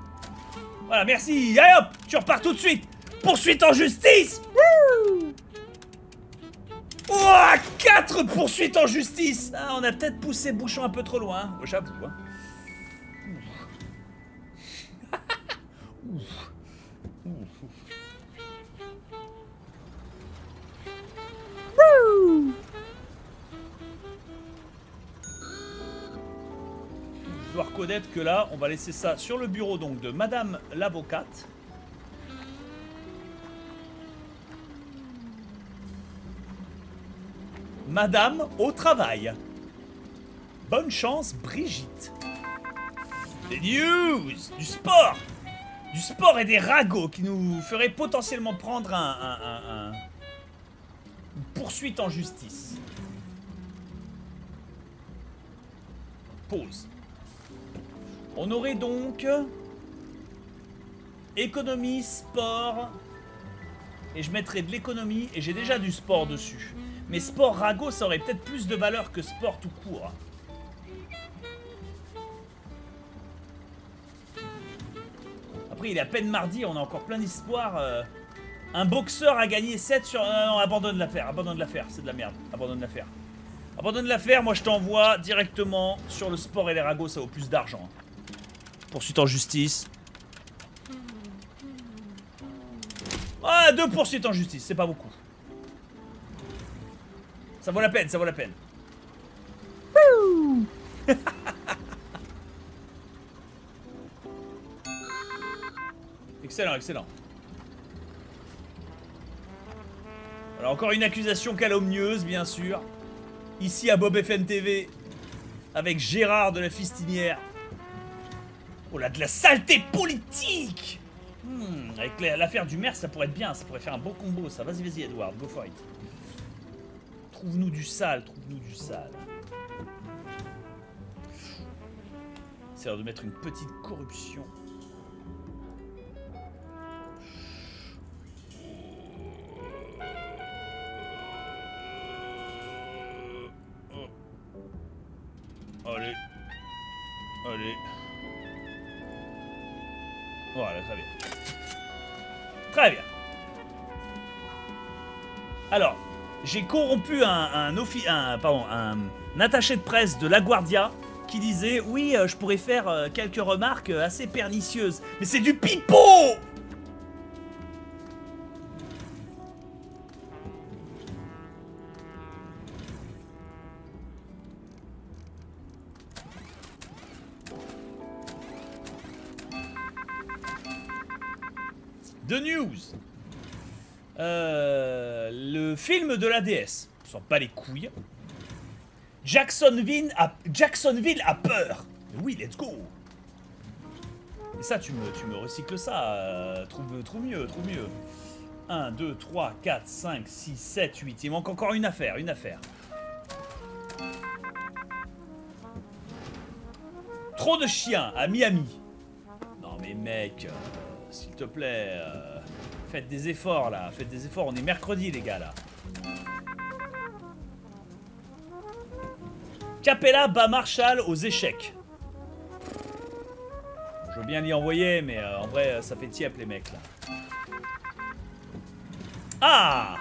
Voilà, merci Allez hop, tu repars tout de suite Poursuite en justice Oh 4 poursuites en justice ah, On a peut-être poussé Bouchon un peu trop loin, j'avoue. Hein. Je dois reconnaître que là, on va laisser ça sur le bureau donc de Madame l'avocate. Madame au travail. Bonne chance, Brigitte. Des news, du sport, du sport et des ragots qui nous feraient potentiellement prendre un poursuite en justice. Pause. On aurait donc économie, sport, et je mettrais de l'économie, et j'ai déjà du sport dessus. Mais sport rago, ça aurait peut-être plus de valeur que sport tout court. Après, il est à peine mardi, on a encore plein d'espoir. Euh. Un boxeur a gagné 7 sur... Non, abandonne l'affaire, abandonne l'affaire, c'est de la merde. Abandonne l'affaire. Abandonne l'affaire, moi je t'envoie directement sur le sport et les ragots, ça vaut plus d'argent. Poursuite en justice. Ah, deux poursuites en justice, c'est pas beaucoup. Ça vaut la peine, ça vaut la peine. excellent, excellent. Alors encore une accusation calomnieuse, bien sûr. Ici à Bob FM TV, avec Gérard de la Fistinière. Oh là, de la saleté politique hmm, Avec l'affaire du maire, ça pourrait être bien, ça pourrait faire un beau combo, ça. Vas-y, vas-y, Edward, go for it. Trouve-nous du sale, trouve-nous du sale. C'est l'heure de mettre une petite corruption un, un, attaché de presse de La Guardia qui disait « Oui, euh, je pourrais faire euh, quelques remarques euh, assez pernicieuses. » Mais c'est du pipeau la DS. On s'en pas les couilles. Jacksonville a, Jacksonville a peur. Oui, let's go. Et ça, tu me, tu me recycles ça. euh, trouve, trouve mieux, trouve mieux. 1, 2, 3, 4, 5, 6, 7, 8. Il manque encore une affaire, une affaire. Trop de chiens à Miami. Non mais mec, euh, s'il te plaît, euh, faites des efforts là, faites des efforts. On est mercredi les gars là. Capella bat Marshall aux échecs. Je veux bien l'y envoyer, mais euh, en vrai, ça fait tiep les mecs là. Ah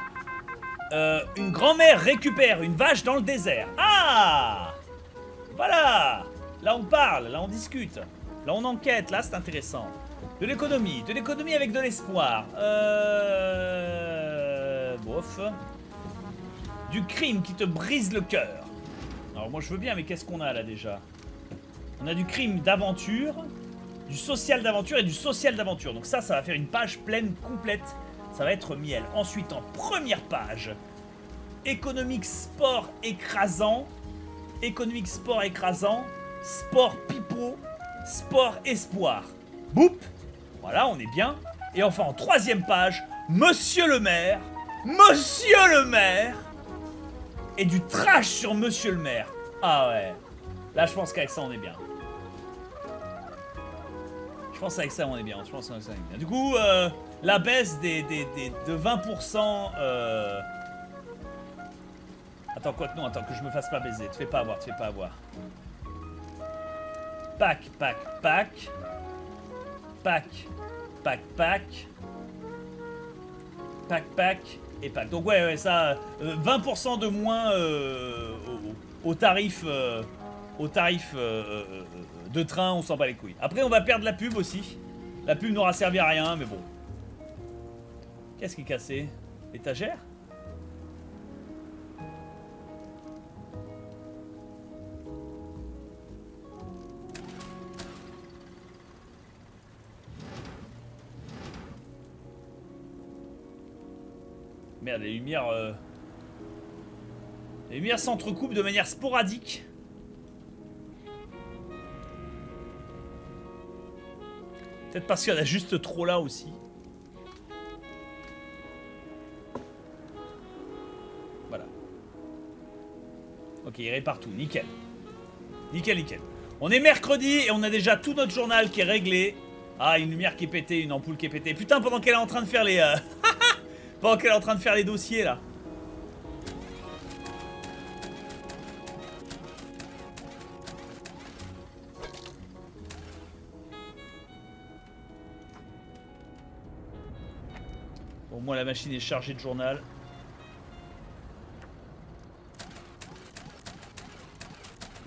Euh, Une grand-mère récupère une vache dans le désert. Ah Voilà Là on parle, là on discute. Là on enquête, là c'est intéressant. De l'économie, de l'économie avec de l'espoir. Euh... Bof. Du crime qui te brise le cœur. Alors moi je veux bien, mais qu'est-ce qu'on a là déjà? On a du crime d'aventure, du social d'aventure et du social d'aventure. Donc ça, ça va faire une page pleine, complète. Ça va être miel. Ensuite, en première page, économique sport écrasant, économique sport écrasant, sport pipeau, sport espoir. Boop Voilà, on est bien. Et enfin, en troisième page, Monsieur le maire, Monsieur le maire et du trash sur Monsieur le maire. Ah ouais. Là, je pense qu'avec ça, on est bien. Je pense qu'avec ça, on est bien. Je pense qu'avec ça, on est bien. Du coup, euh, la baisse des, de 20%... Euh... Attends, quoi non, attends, que je me fasse pas baiser. Te fais pas avoir, te fais pas avoir. Pack, pack, pack. Pack, pack, pack. Pack, pack Donc ouais, ça, euh, 20% de moins euh, au, tarif, euh, au tarif euh, euh, euh, de train, on s'en bat les couilles. Après, on va perdre la pub aussi. La pub n'aura servi à rien, mais bon. Qu'est-ce qui est cassé? Étagère euh, Les lumières s'entrecoupent de manière sporadique. Peut-être parce qu'il y en a juste trop là aussi. Voilà. Ok, il répare tout. Nickel. Nickel, nickel. On est mercredi et on a déjà tout notre journal qui est réglé. Ah, une lumière qui est pétée, une ampoule qui est pétée. Putain, pendant qu'elle est en train de faire les... euh, pendant qu'elle est en train de faire les dossiers, là. Au moins la machine est chargée de journal.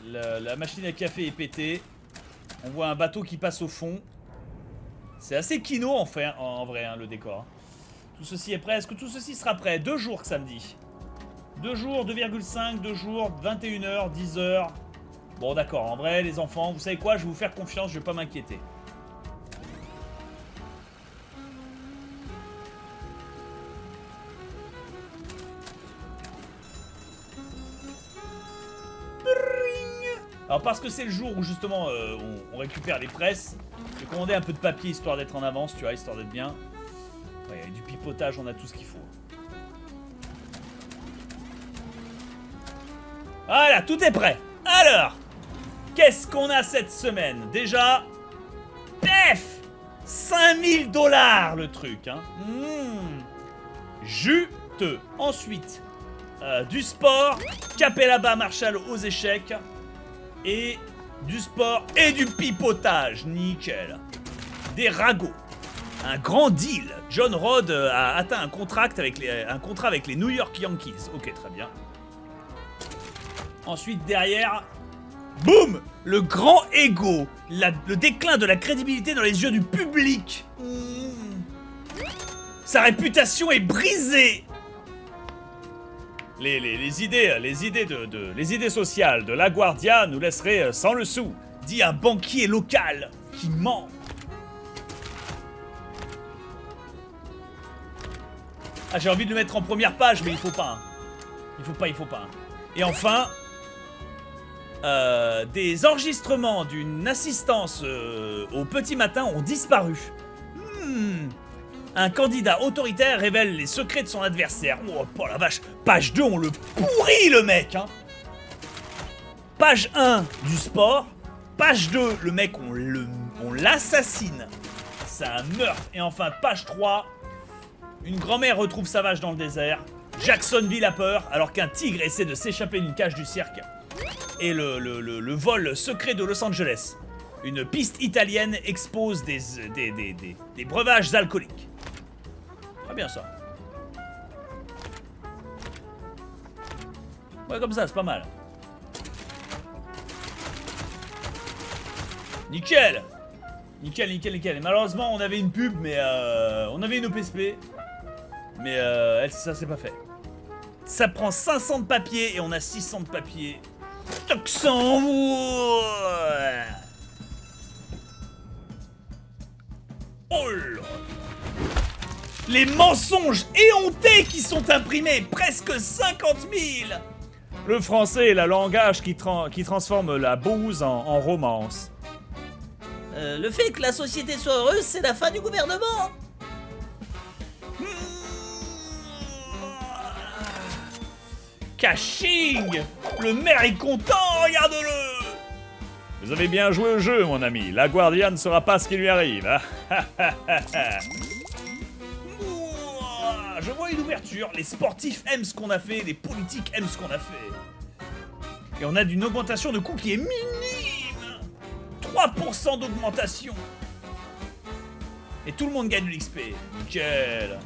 La, machine à café est pétée. On voit un bateau qui passe au fond. C'est assez kino en, fait, en, vrai, hein, le décor. Tout ceci est prêt. Est-ce que tout ceci sera prêt? Deux jours que samedi. Deux jours, 2,5, deux jours, 21h, 10h. Bon d'accord, en vrai les enfants, vous savez quoi? Je vais vous faire confiance, je vais pas m'inquiéter. Alors parce que c'est le jour où justement euh, on, on récupère les presses, j'ai commandé un peu de papier histoire d'être en avance, tu vois, histoire d'être bien. Du pipotage, on a tout ce qu'il faut. Voilà, tout est prêt. Alors, qu'est-ce qu'on a cette semaine? Déjà, PEF 5000 dollars le truc, hein. Mmh. Juteux. Ensuite, euh, du sport, Capella bas Marshall aux échecs. Et du sport et du pipotage. Nickel. Des ragots. Un grand deal. John Rod euh, a atteint un, contrat avec les New York Yankees. Ok, très bien. Ensuite, derrière, boum Le grand ego. Le déclin de la crédibilité dans les yeux du public. Sa réputation est brisée. Les, idées, les idées sociales de La Guardia nous laisseraient euh, sans le sou, dit un banquier local qui ment. Ah, j'ai envie de le mettre en première page, mais il faut pas. hein. Il faut pas, il faut pas. Et enfin, euh, des enregistrements d'une assistance euh, au petit matin ont disparu. Hmm. Un candidat autoritaire révèle les secrets de son adversaire. Oh, oh la vache. Page 2, on le pourrit, le mec, hein. Page 1 du sport. Page 2, le mec, on le, on l'assassine. C'est un meurtre. Et enfin, page 3, une grand-mère retrouve sa vache dans le désert. Jacksonville a peur alors qu'un tigre essaie de s'échapper d'une cage du cirque. Et le, le- le- vol secret de Los Angeles. Une piste italienne expose des, des, des, des- breuvages alcooliques. Très bien ça. Ouais, comme ça, c'est pas mal. Nickel Nickel, nickel, nickel. Malheureusement, on avait une pub, mais euh, on avait une OPSP. Mais euh, elle, ça, c'est pas fait. Ça prend 500 de papier et on a 600 de papier. Luxembourg Oh Les mensonges éhontés qui sont imprimés Presque 50 000 Le français est le langage qui, tran- qui transforme la bouse en, en romance. Euh, le fait que la société soit heureuse, c'est la fin du gouvernement. Caching Le maire est content, regarde-le Vous avez bien joué au jeu, mon ami. La Guardia ne saura pas ce qui lui arrive. hein. Je vois une ouverture. Les sportifs aiment ce qu'on a fait, les politiques aiment ce qu'on a fait. Et on a d'une augmentation de coût qui est minime 3% d'augmentation Et tout le monde gagne de l'XP. Nickel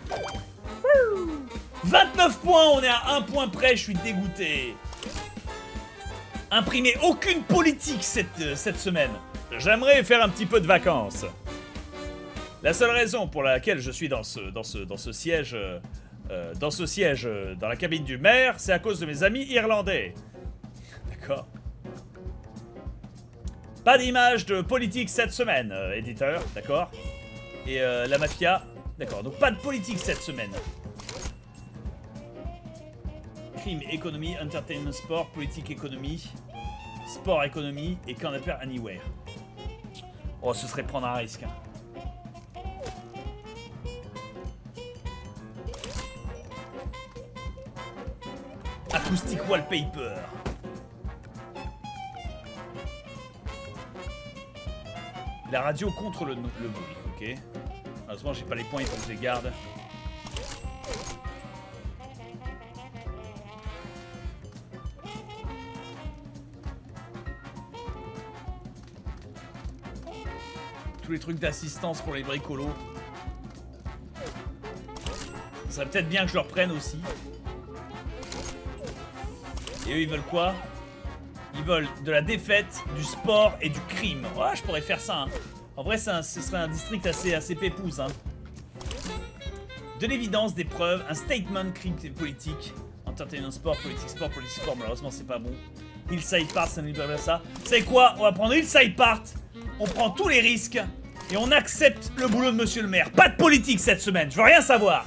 29 points, on est à 1 point près, je suis dégoûté. Imprimer aucune politique cette, euh, cette semaine. J'aimerais faire un petit peu de vacances. La seule raison pour laquelle je suis dans ce, ce, dans ce siège, euh, euh, dans ce siège, dans la cabine du maire, c'est à cause de mes amis irlandais. D'accord Pas d'image de politique cette semaine, éditeur, d'accord Et la mafia, d'accord. Donc pas de politique cette semaine. Crime, économie, entertainment, sport, politique, économie, sport, économie et Can Appear Anywhere. Oh, ce serait prendre un risque. Acoustic wallpaper. La radio contre le, le bruit, ok. Malheureusement, j'ai pas les points, il faut que je les garde. Tous les trucs d'assistance pour les bricolos. Ça serait peut-être bien que je leur prenne aussi. Et eux, ils veulent quoi? Ils veulent de la défaite, du sport et du crime. Ouais, je pourrais faire ça. hein. En vrai, un- ce serait un district assez, assez pépouze. Hein. De l'évidence, des preuves, un statement, crime politique, entertainment, sport, politique, sport, politique, sport. Malheureusement, c'est pas bon. Hillside Part, ça nous permet ça. C'est quoi? On va prendre Hillside Part. On prend tous les risques et on accepte le boulot de Monsieur le Maire. Pas de politique cette semaine. Je veux rien savoir.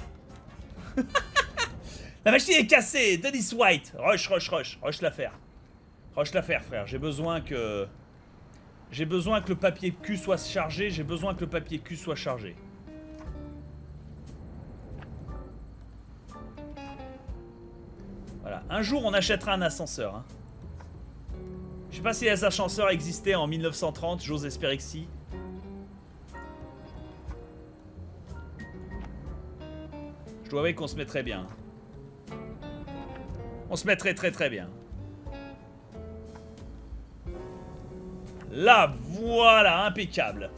La machine est cassée, Dennis White. Rush, rush, rush. Rush l'affaire. Rush l'affaire, frère. J'ai besoin que... J'ai besoin que le papier cul soit chargé. J'ai besoin que le papier cul soit chargé. Voilà. Un jour, on achètera un ascenseur. hein. Je sais pas si les ascenseurs existaient en 1930. J'ose espérer que si. Dois qu'on se mettrait bien. On se mettrait très très bien. Là, voilà, impeccable.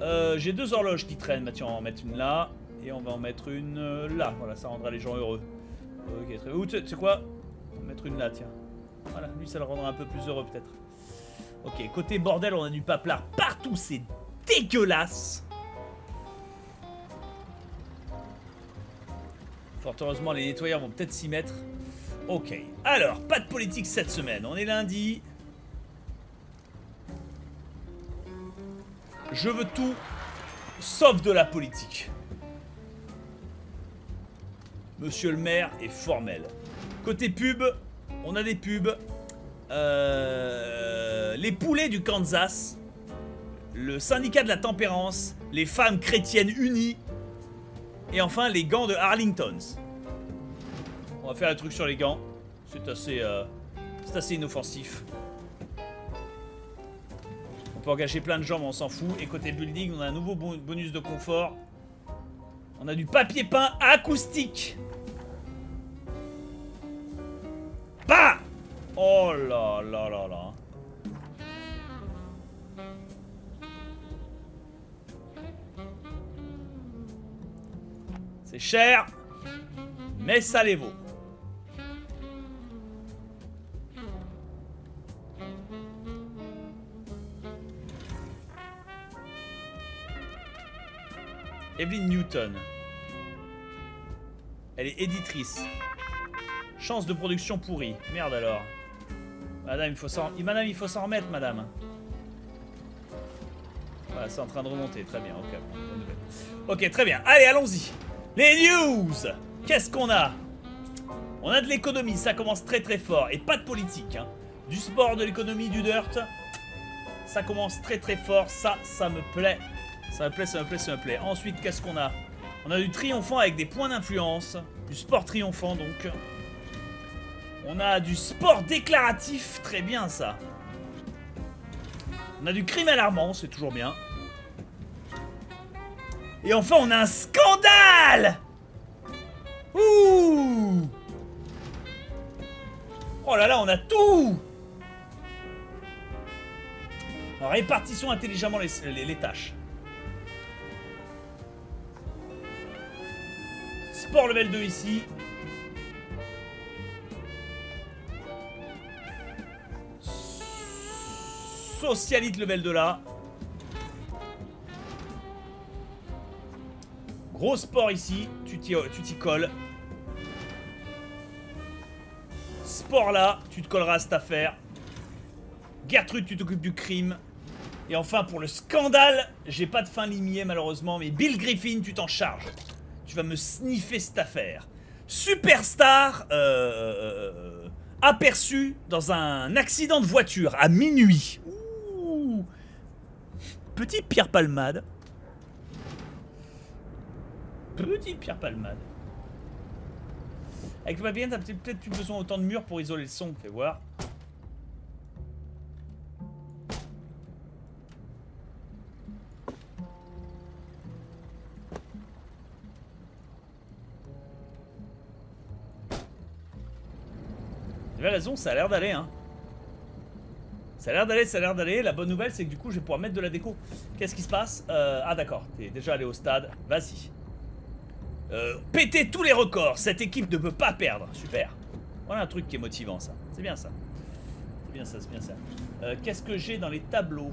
Euh, J'ai deux horloges qui traînent. Bah, on va en mettre une là. Et on va en mettre une euh, là. Voilà, ça rendra les gens heureux. Ok, très bien. Ou tu sais- quoi? On va mettre une là, tiens. Voilà, lui, ça le rendra un peu plus heureux peut-être. Ok, côté bordel, on a du paplard partout. C'est dégueulasse. Fort heureusement, les nettoyeurs vont peut-être s'y mettre. Ok. Alors, pas de politique cette semaine. On est lundi. Je veux tout, sauf de la politique. Monsieur le maire est formel. Côté pub, on a des pubs. Euh, les poulets du Kansas. Le syndicat de la tempérance. Les femmes chrétiennes unies. Et enfin, les gants de Arlingtons. On va faire un truc sur les gants. C'est assez, euh, assez inoffensif. On peut engager plein de gens, mais on s'en fout. Et côté building, on a un nouveau bon- bonus de confort. On a du papier peint acoustique. Bah Oh là là là là. C'est cher, mais ça les vaut. Evelyn Newton. Elle est éditrice. Chance de production pourrie. Merde alors. Madame, il faut s'en... Madame, il faut s'en remettre, madame. C'est en train de remonter. Très bien, ok. Ok, très bien. Allez, allons-y. Les news Qu'est-ce qu'on a? On a de l'économie, ça commence très très fort. Et pas de politique. Hein. Du sport, de l'économie, du dirt. Ça commence très très fort. Ça, ça me plaît. Ça me plaît, ça me plaît, ça me plaît. Ensuite, qu'est-ce qu'on a? On a du triomphant avec des points d'influence. Du sport triomphant, donc. On a du sport déclaratif. Très bien, ça. On a du crime alarmant, c'est toujours bien. Et enfin, on a un scandale Ouh Oh là là, on a tout Alors, répartissons intelligemment les, les- les tâches. Sport level 2 ici. Socialite level 2 là. Gros sport ici, tu t'y tu t'y colles. Sport là, tu te colleras à cette affaire. Gertrude, tu t'occupes du crime. Et enfin, pour le scandale, j'ai pas de fin limier malheureusement, mais Bill Griffin, tu t'en charges. Tu vas me sniffer cette affaire. Superstar euh, euh, aperçu dans un accident de voiture à minuit. Ouh. Petit Pierre Palmade. Petit Pierre Palmade. Avec le papier, t'as peut-être plus besoin autant de murs pour isoler le son. Fais voir. Avez raison, ça a l'air d'aller, hein. Ça a l'air d'aller, ça a l'air d'aller. La bonne nouvelle, c'est que du coup, je vais pouvoir mettre de la déco. Qu'est-ce qui se passe? Euh, Ah, d'accord. T'es déjà allé au stade. Vas-y. Euh, péter tous les records. Cette équipe ne peut pas perdre. Super. Voilà un truc qui est motivant, ça. C'est bien ça. C'est bien ça, c'est bien ça. Euh, Qu'est-ce que j'ai dans les tableaux?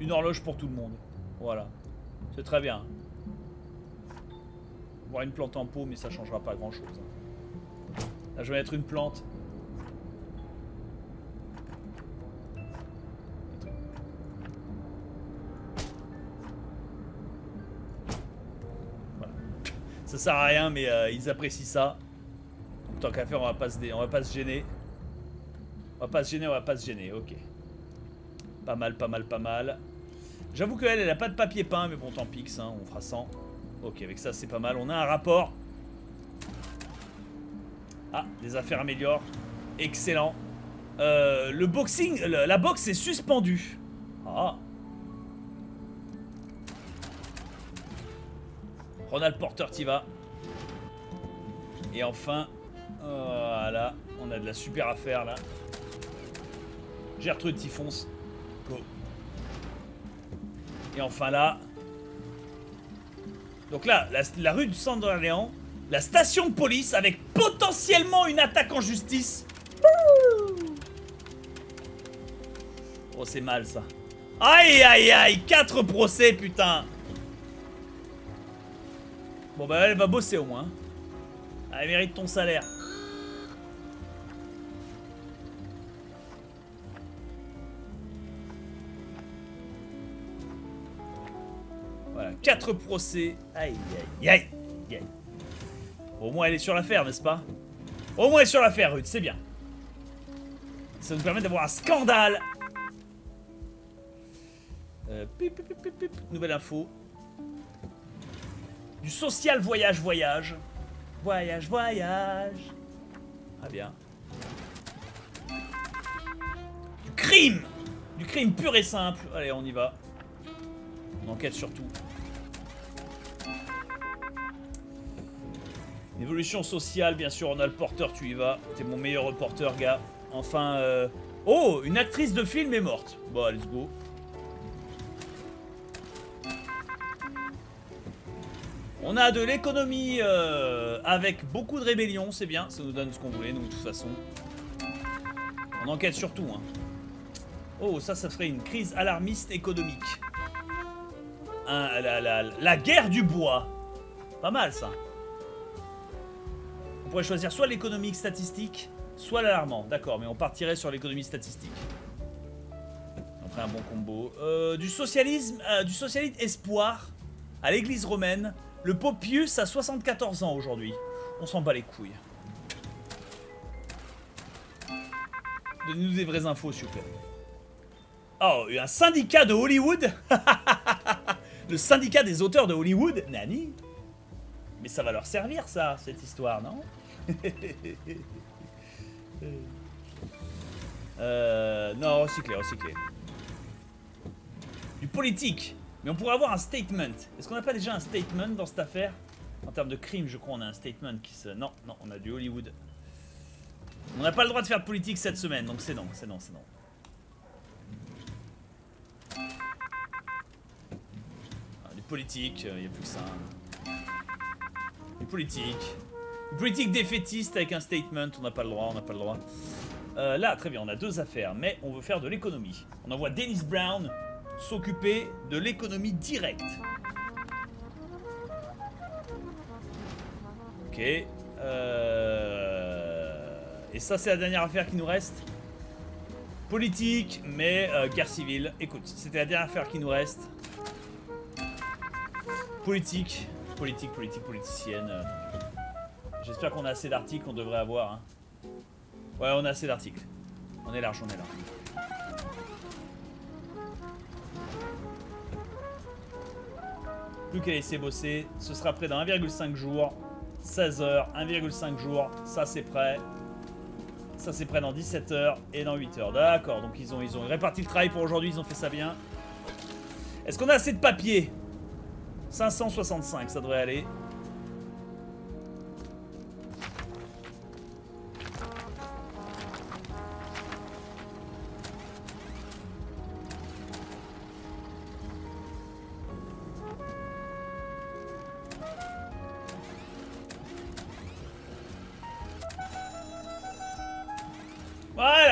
Une horloge pour tout le monde. Voilà. C'est très bien. Voir une plante en pot, mais ça changera pas grand chose. Là, je vais mettre une plante. Ça sert à rien, mais euh, ils apprécient ça. Donc, tant qu'à faire, on va pas se, dé- on va pas se gêner. On va pas se gêner, on va pas se gêner. Ok. Pas mal, pas mal, pas mal. J'avoue qu'elle, elle a pas de papier peint, mais bon, tant pis, on fera 100. Ok, avec ça, c'est pas mal. On a un rapport. Ah, les affaires améliorent. Excellent. Euh, le boxing, la boxe est suspendue. Ah. Ronald Porter, t'y vas. Et enfin, voilà, on a de la super affaire là. Gertrude, t'y fonces. Go. Et enfin là. Donc là, la, la rue du centre d'Orléans, la station de police avec potentiellement une attaque en justice. Oh, c'est mal ça. Aïe aïe aïe, 4 procès, putain. Bon bah elle va bosser au moins. Hein. Elle mérite ton salaire. Voilà, 4 procès. Aïe aïe aïe aïe. Au moins elle est sur l'affaire, n'est-ce pas? Au moins elle est sur l'affaire, Ruth, c'est bien. Ça nous permet d'avoir un scandale. Euh, pip, pip, pip, nouvelle info. Du social voyage, voyage. Voyage, voyage. Ah bien. Du crime Du crime pur et simple. Allez, on y va. On enquête surtout. Évolution sociale, bien sûr, on a le porteur, tu y vas. T'es mon meilleur reporter, gars. Enfin, euh... Oh, une actrice de film est morte. Bon, let's go. On a de l'économie euh, avec beaucoup de rébellions, c'est bien. Ça nous donne ce qu'on voulait, nous, de toute façon. On enquête surtout, hein. Oh, ça, ça ferait une crise alarmiste économique. La- la guerre du bois. Pas mal, ça. On pourrait choisir soit l'économique statistique, soit l'alarmant. D'accord, mais on partirait sur l'économie statistique. On ferait un bon combo. Euh, du socialisme, euh, du socialisme espoir à l'église romaine. Le Pope Pius a 74 ans aujourd'hui. On s'en bat les couilles. Donnez-nous des vraies infos, s'il vous plaît. Oh, un syndicat de Hollywood Le syndicat des auteurs de Hollywood Nani Mais ça va leur servir, ça, cette histoire, non? Euh... Non, recycler, recycler. Du politique on pourrait avoir un statement. Est-ce qu'on n'a pas déjà un statement dans cette affaire? En termes de crime, je crois on a un statement qui se... Non, non, on a du Hollywood. On n'a pas le droit de faire politique cette semaine, donc c'est non, c'est non, c'est non. Ah, du politique, il n'y a plus que ça. Du politique. Du politique défaitiste avec un statement, on n'a pas le droit, on n'a pas le droit. Euh, là, très bien, on a deux affaires, mais on veut faire de l'économie. On envoie Dennis Brown s'occuper de l'économie directe. Ok. Euh... Et ça, c'est la dernière affaire qui nous reste. Politique, mais euh, guerre civile. Écoute, c'était la dernière affaire qui nous reste. Politique, politique, politique, politicienne. J'espère qu'on a assez d'articles, on devrait avoir. hein. Ouais, on a assez d'articles. On est large, on est large. Plus qu'à laisser bosser. Ce sera prêt dans 1,5 jours. 16 heures, 1,5 jours. Ça, c'est prêt. Ça, c'est prêt dans 17 heures et dans 8 heures. D'accord, donc ils ont, ils ont réparti le travail pour aujourd'hui. Ils ont fait ça bien. Est-ce qu'on a assez de papier? 565, ça devrait aller.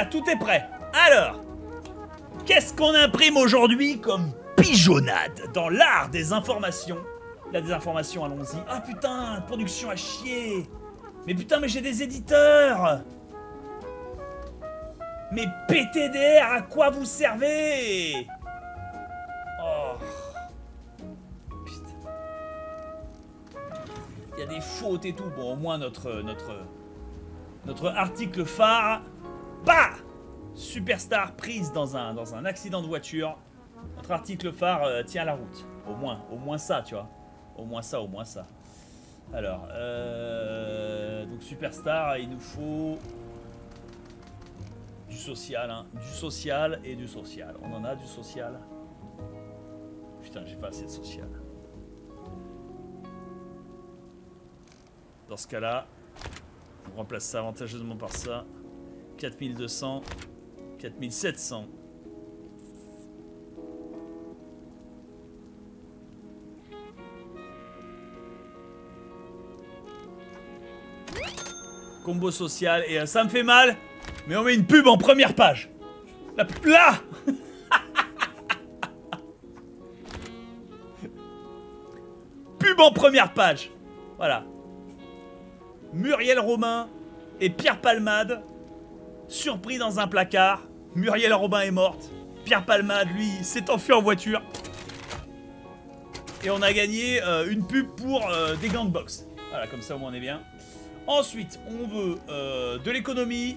Tout est prêt. Alors, qu'est-ce qu'on imprime aujourd'hui comme pigeonnade dans l'art des informations? La désinformation, allons-y. Ah putain, production à chier. Mais putain, mais j'ai des éditeurs. Mais PTDR, à quoi vous servez? Oh. Putain. Il y a des fautes et tout. Bon, au moins notre notre article phare. Bah Superstar prise dans un, dans un accident de voiture. Notre article phare euh, tient la route. Au moins, au moins ça, tu vois. Au moins ça, au moins ça. Alors, euh, donc Superstar, il nous faut du social, hein. Du social et du social. On en a du social? Putain, j'ai pas assez de social. Dans ce cas-là, on remplace ça avantageusement par ça. 4200, 4700. Combo social et euh, ça me fait mal, mais on met une pub en première page. La, là Pub en première page. Voilà. Muriel Romain et Pierre Palmade surpris dans un placard. Muriel Robin est morte. Pierre Palmade, lui, s'est enfui en voiture. Et on a gagné euh, une pub pour euh, des gants de boxe. Voilà, comme ça au moins on est bien. Ensuite, on veut euh, de l'économie.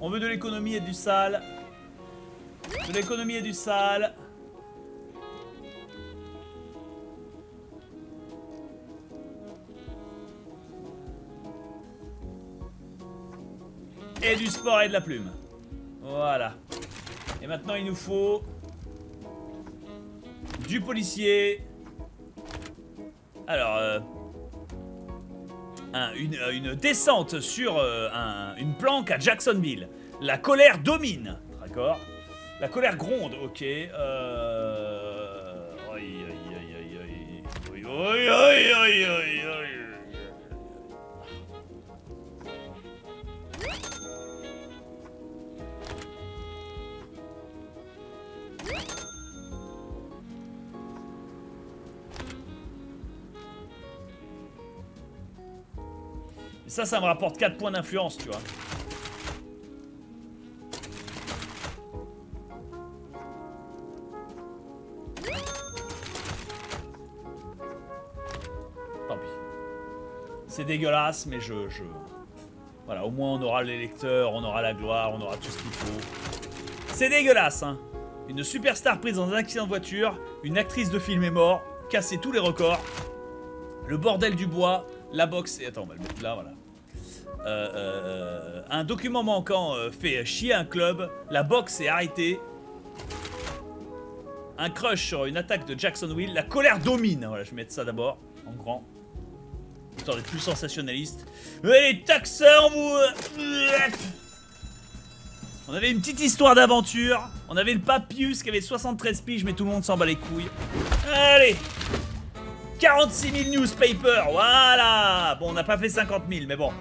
On veut de l'économie et du sale. De l'économie et du sale. Et du sport et de la plume. Voilà. Et maintenant, il nous faut du policier. Alors, euh, euh, une descente sur euh, un- une planque à Jacksonville. La colère domine. D'accord La colère gronde, ok. Euh... Aïe, aïe, aïe, Ça, ça me rapporte 4 points d'influence, tu vois. Tant pis. C'est dégueulasse, mais je, je... Voilà, au moins on aura les lecteurs, on aura la gloire, on aura tout ce qu'il faut. C'est dégueulasse, hein Une superstar prise dans un accident de voiture, une actrice de film est morte, casser tous les records, le bordel du bois, la boxe... Et attends, on va le mettre là, voilà. Euh, euh, un document manquant euh, fait chier un club, la boxe est arrêtée. Un crush sur une attaque de Jacksonville, la colère domine. Voilà, je vais mettre ça d'abord, en grand. Histoire d'être plus sensationnaliste. Ouais, les taxeurs, vous... On avait une petite histoire d'aventure. On avait le Papius qui avait 73 piges, mais tout le monde s'en bat les couilles. Allez 46 000 newspapers, voilà Bon, on n'a pas fait 50 000, mais bon.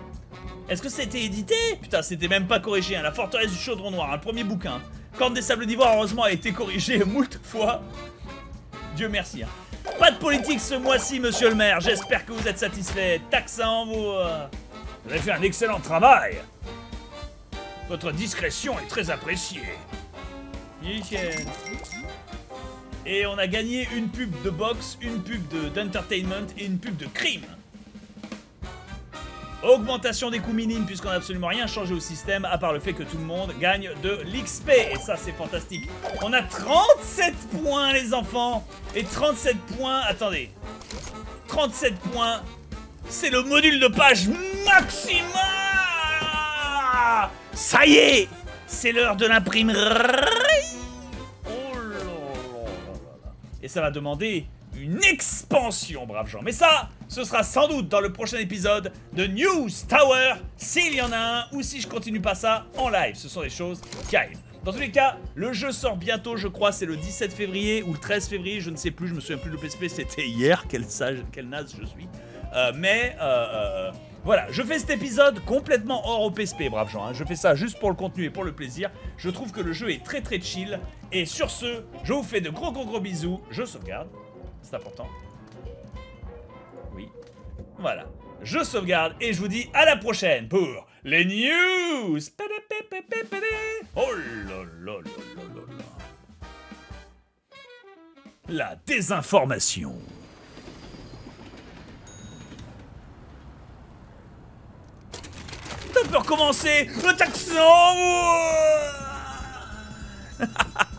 Est-ce que c'était édité Putain, c'était même pas corrigé, hein. La forteresse du chaudron noir, hein, le premier bouquin. Corne des sables d'Ivoire, heureusement, a été corrigé moult fois. Dieu merci. hein. Pas de politique ce mois-ci, monsieur le maire. J'espère que vous êtes satisfait. Taxant, vous... euh, Vous avez fait un excellent travail. Votre discrétion est très appréciée. Et on a gagné une pub de boxe, une pub de- d'entertainment et une pub de crime. Augmentation des coûts minimes puisqu'on n'a absolument rien changé au système à part le fait que tout le monde gagne de l'XP. Et ça c'est fantastique. On a 37 points les enfants. Et 37 points, attendez. 37 points, c'est le module de page maximum Ça y est C'est l'heure de l'imprimerie Oh. Et ça va demander une expansion, braves gens. Mais ça, ce sera sans doute dans le prochain épisode de News Tower, s'il y en a un, ou si je continue pas ça en live. Ce sont des choses qui. Dans tous les cas, le jeu sort bientôt, je crois, c'est le 17 février ou le 13 février, je ne sais plus, je me souviens plus de PSP, c'était hier, quel sage, quel naze je suis. Euh, mais, euh, euh, voilà, je fais cet épisode complètement hors OPSP, braves gens. hein. Je fais ça juste pour le contenu et pour le plaisir. Je trouve que le jeu est très très chill. Et sur ce, je vous fais de gros gros gros bisous. Je sauvegarde. C'est important. Oui. Voilà. Je sauvegarde et je vous dis à la prochaine pour les news. Oh là. La désinformation. On peut recommencer Le taxon?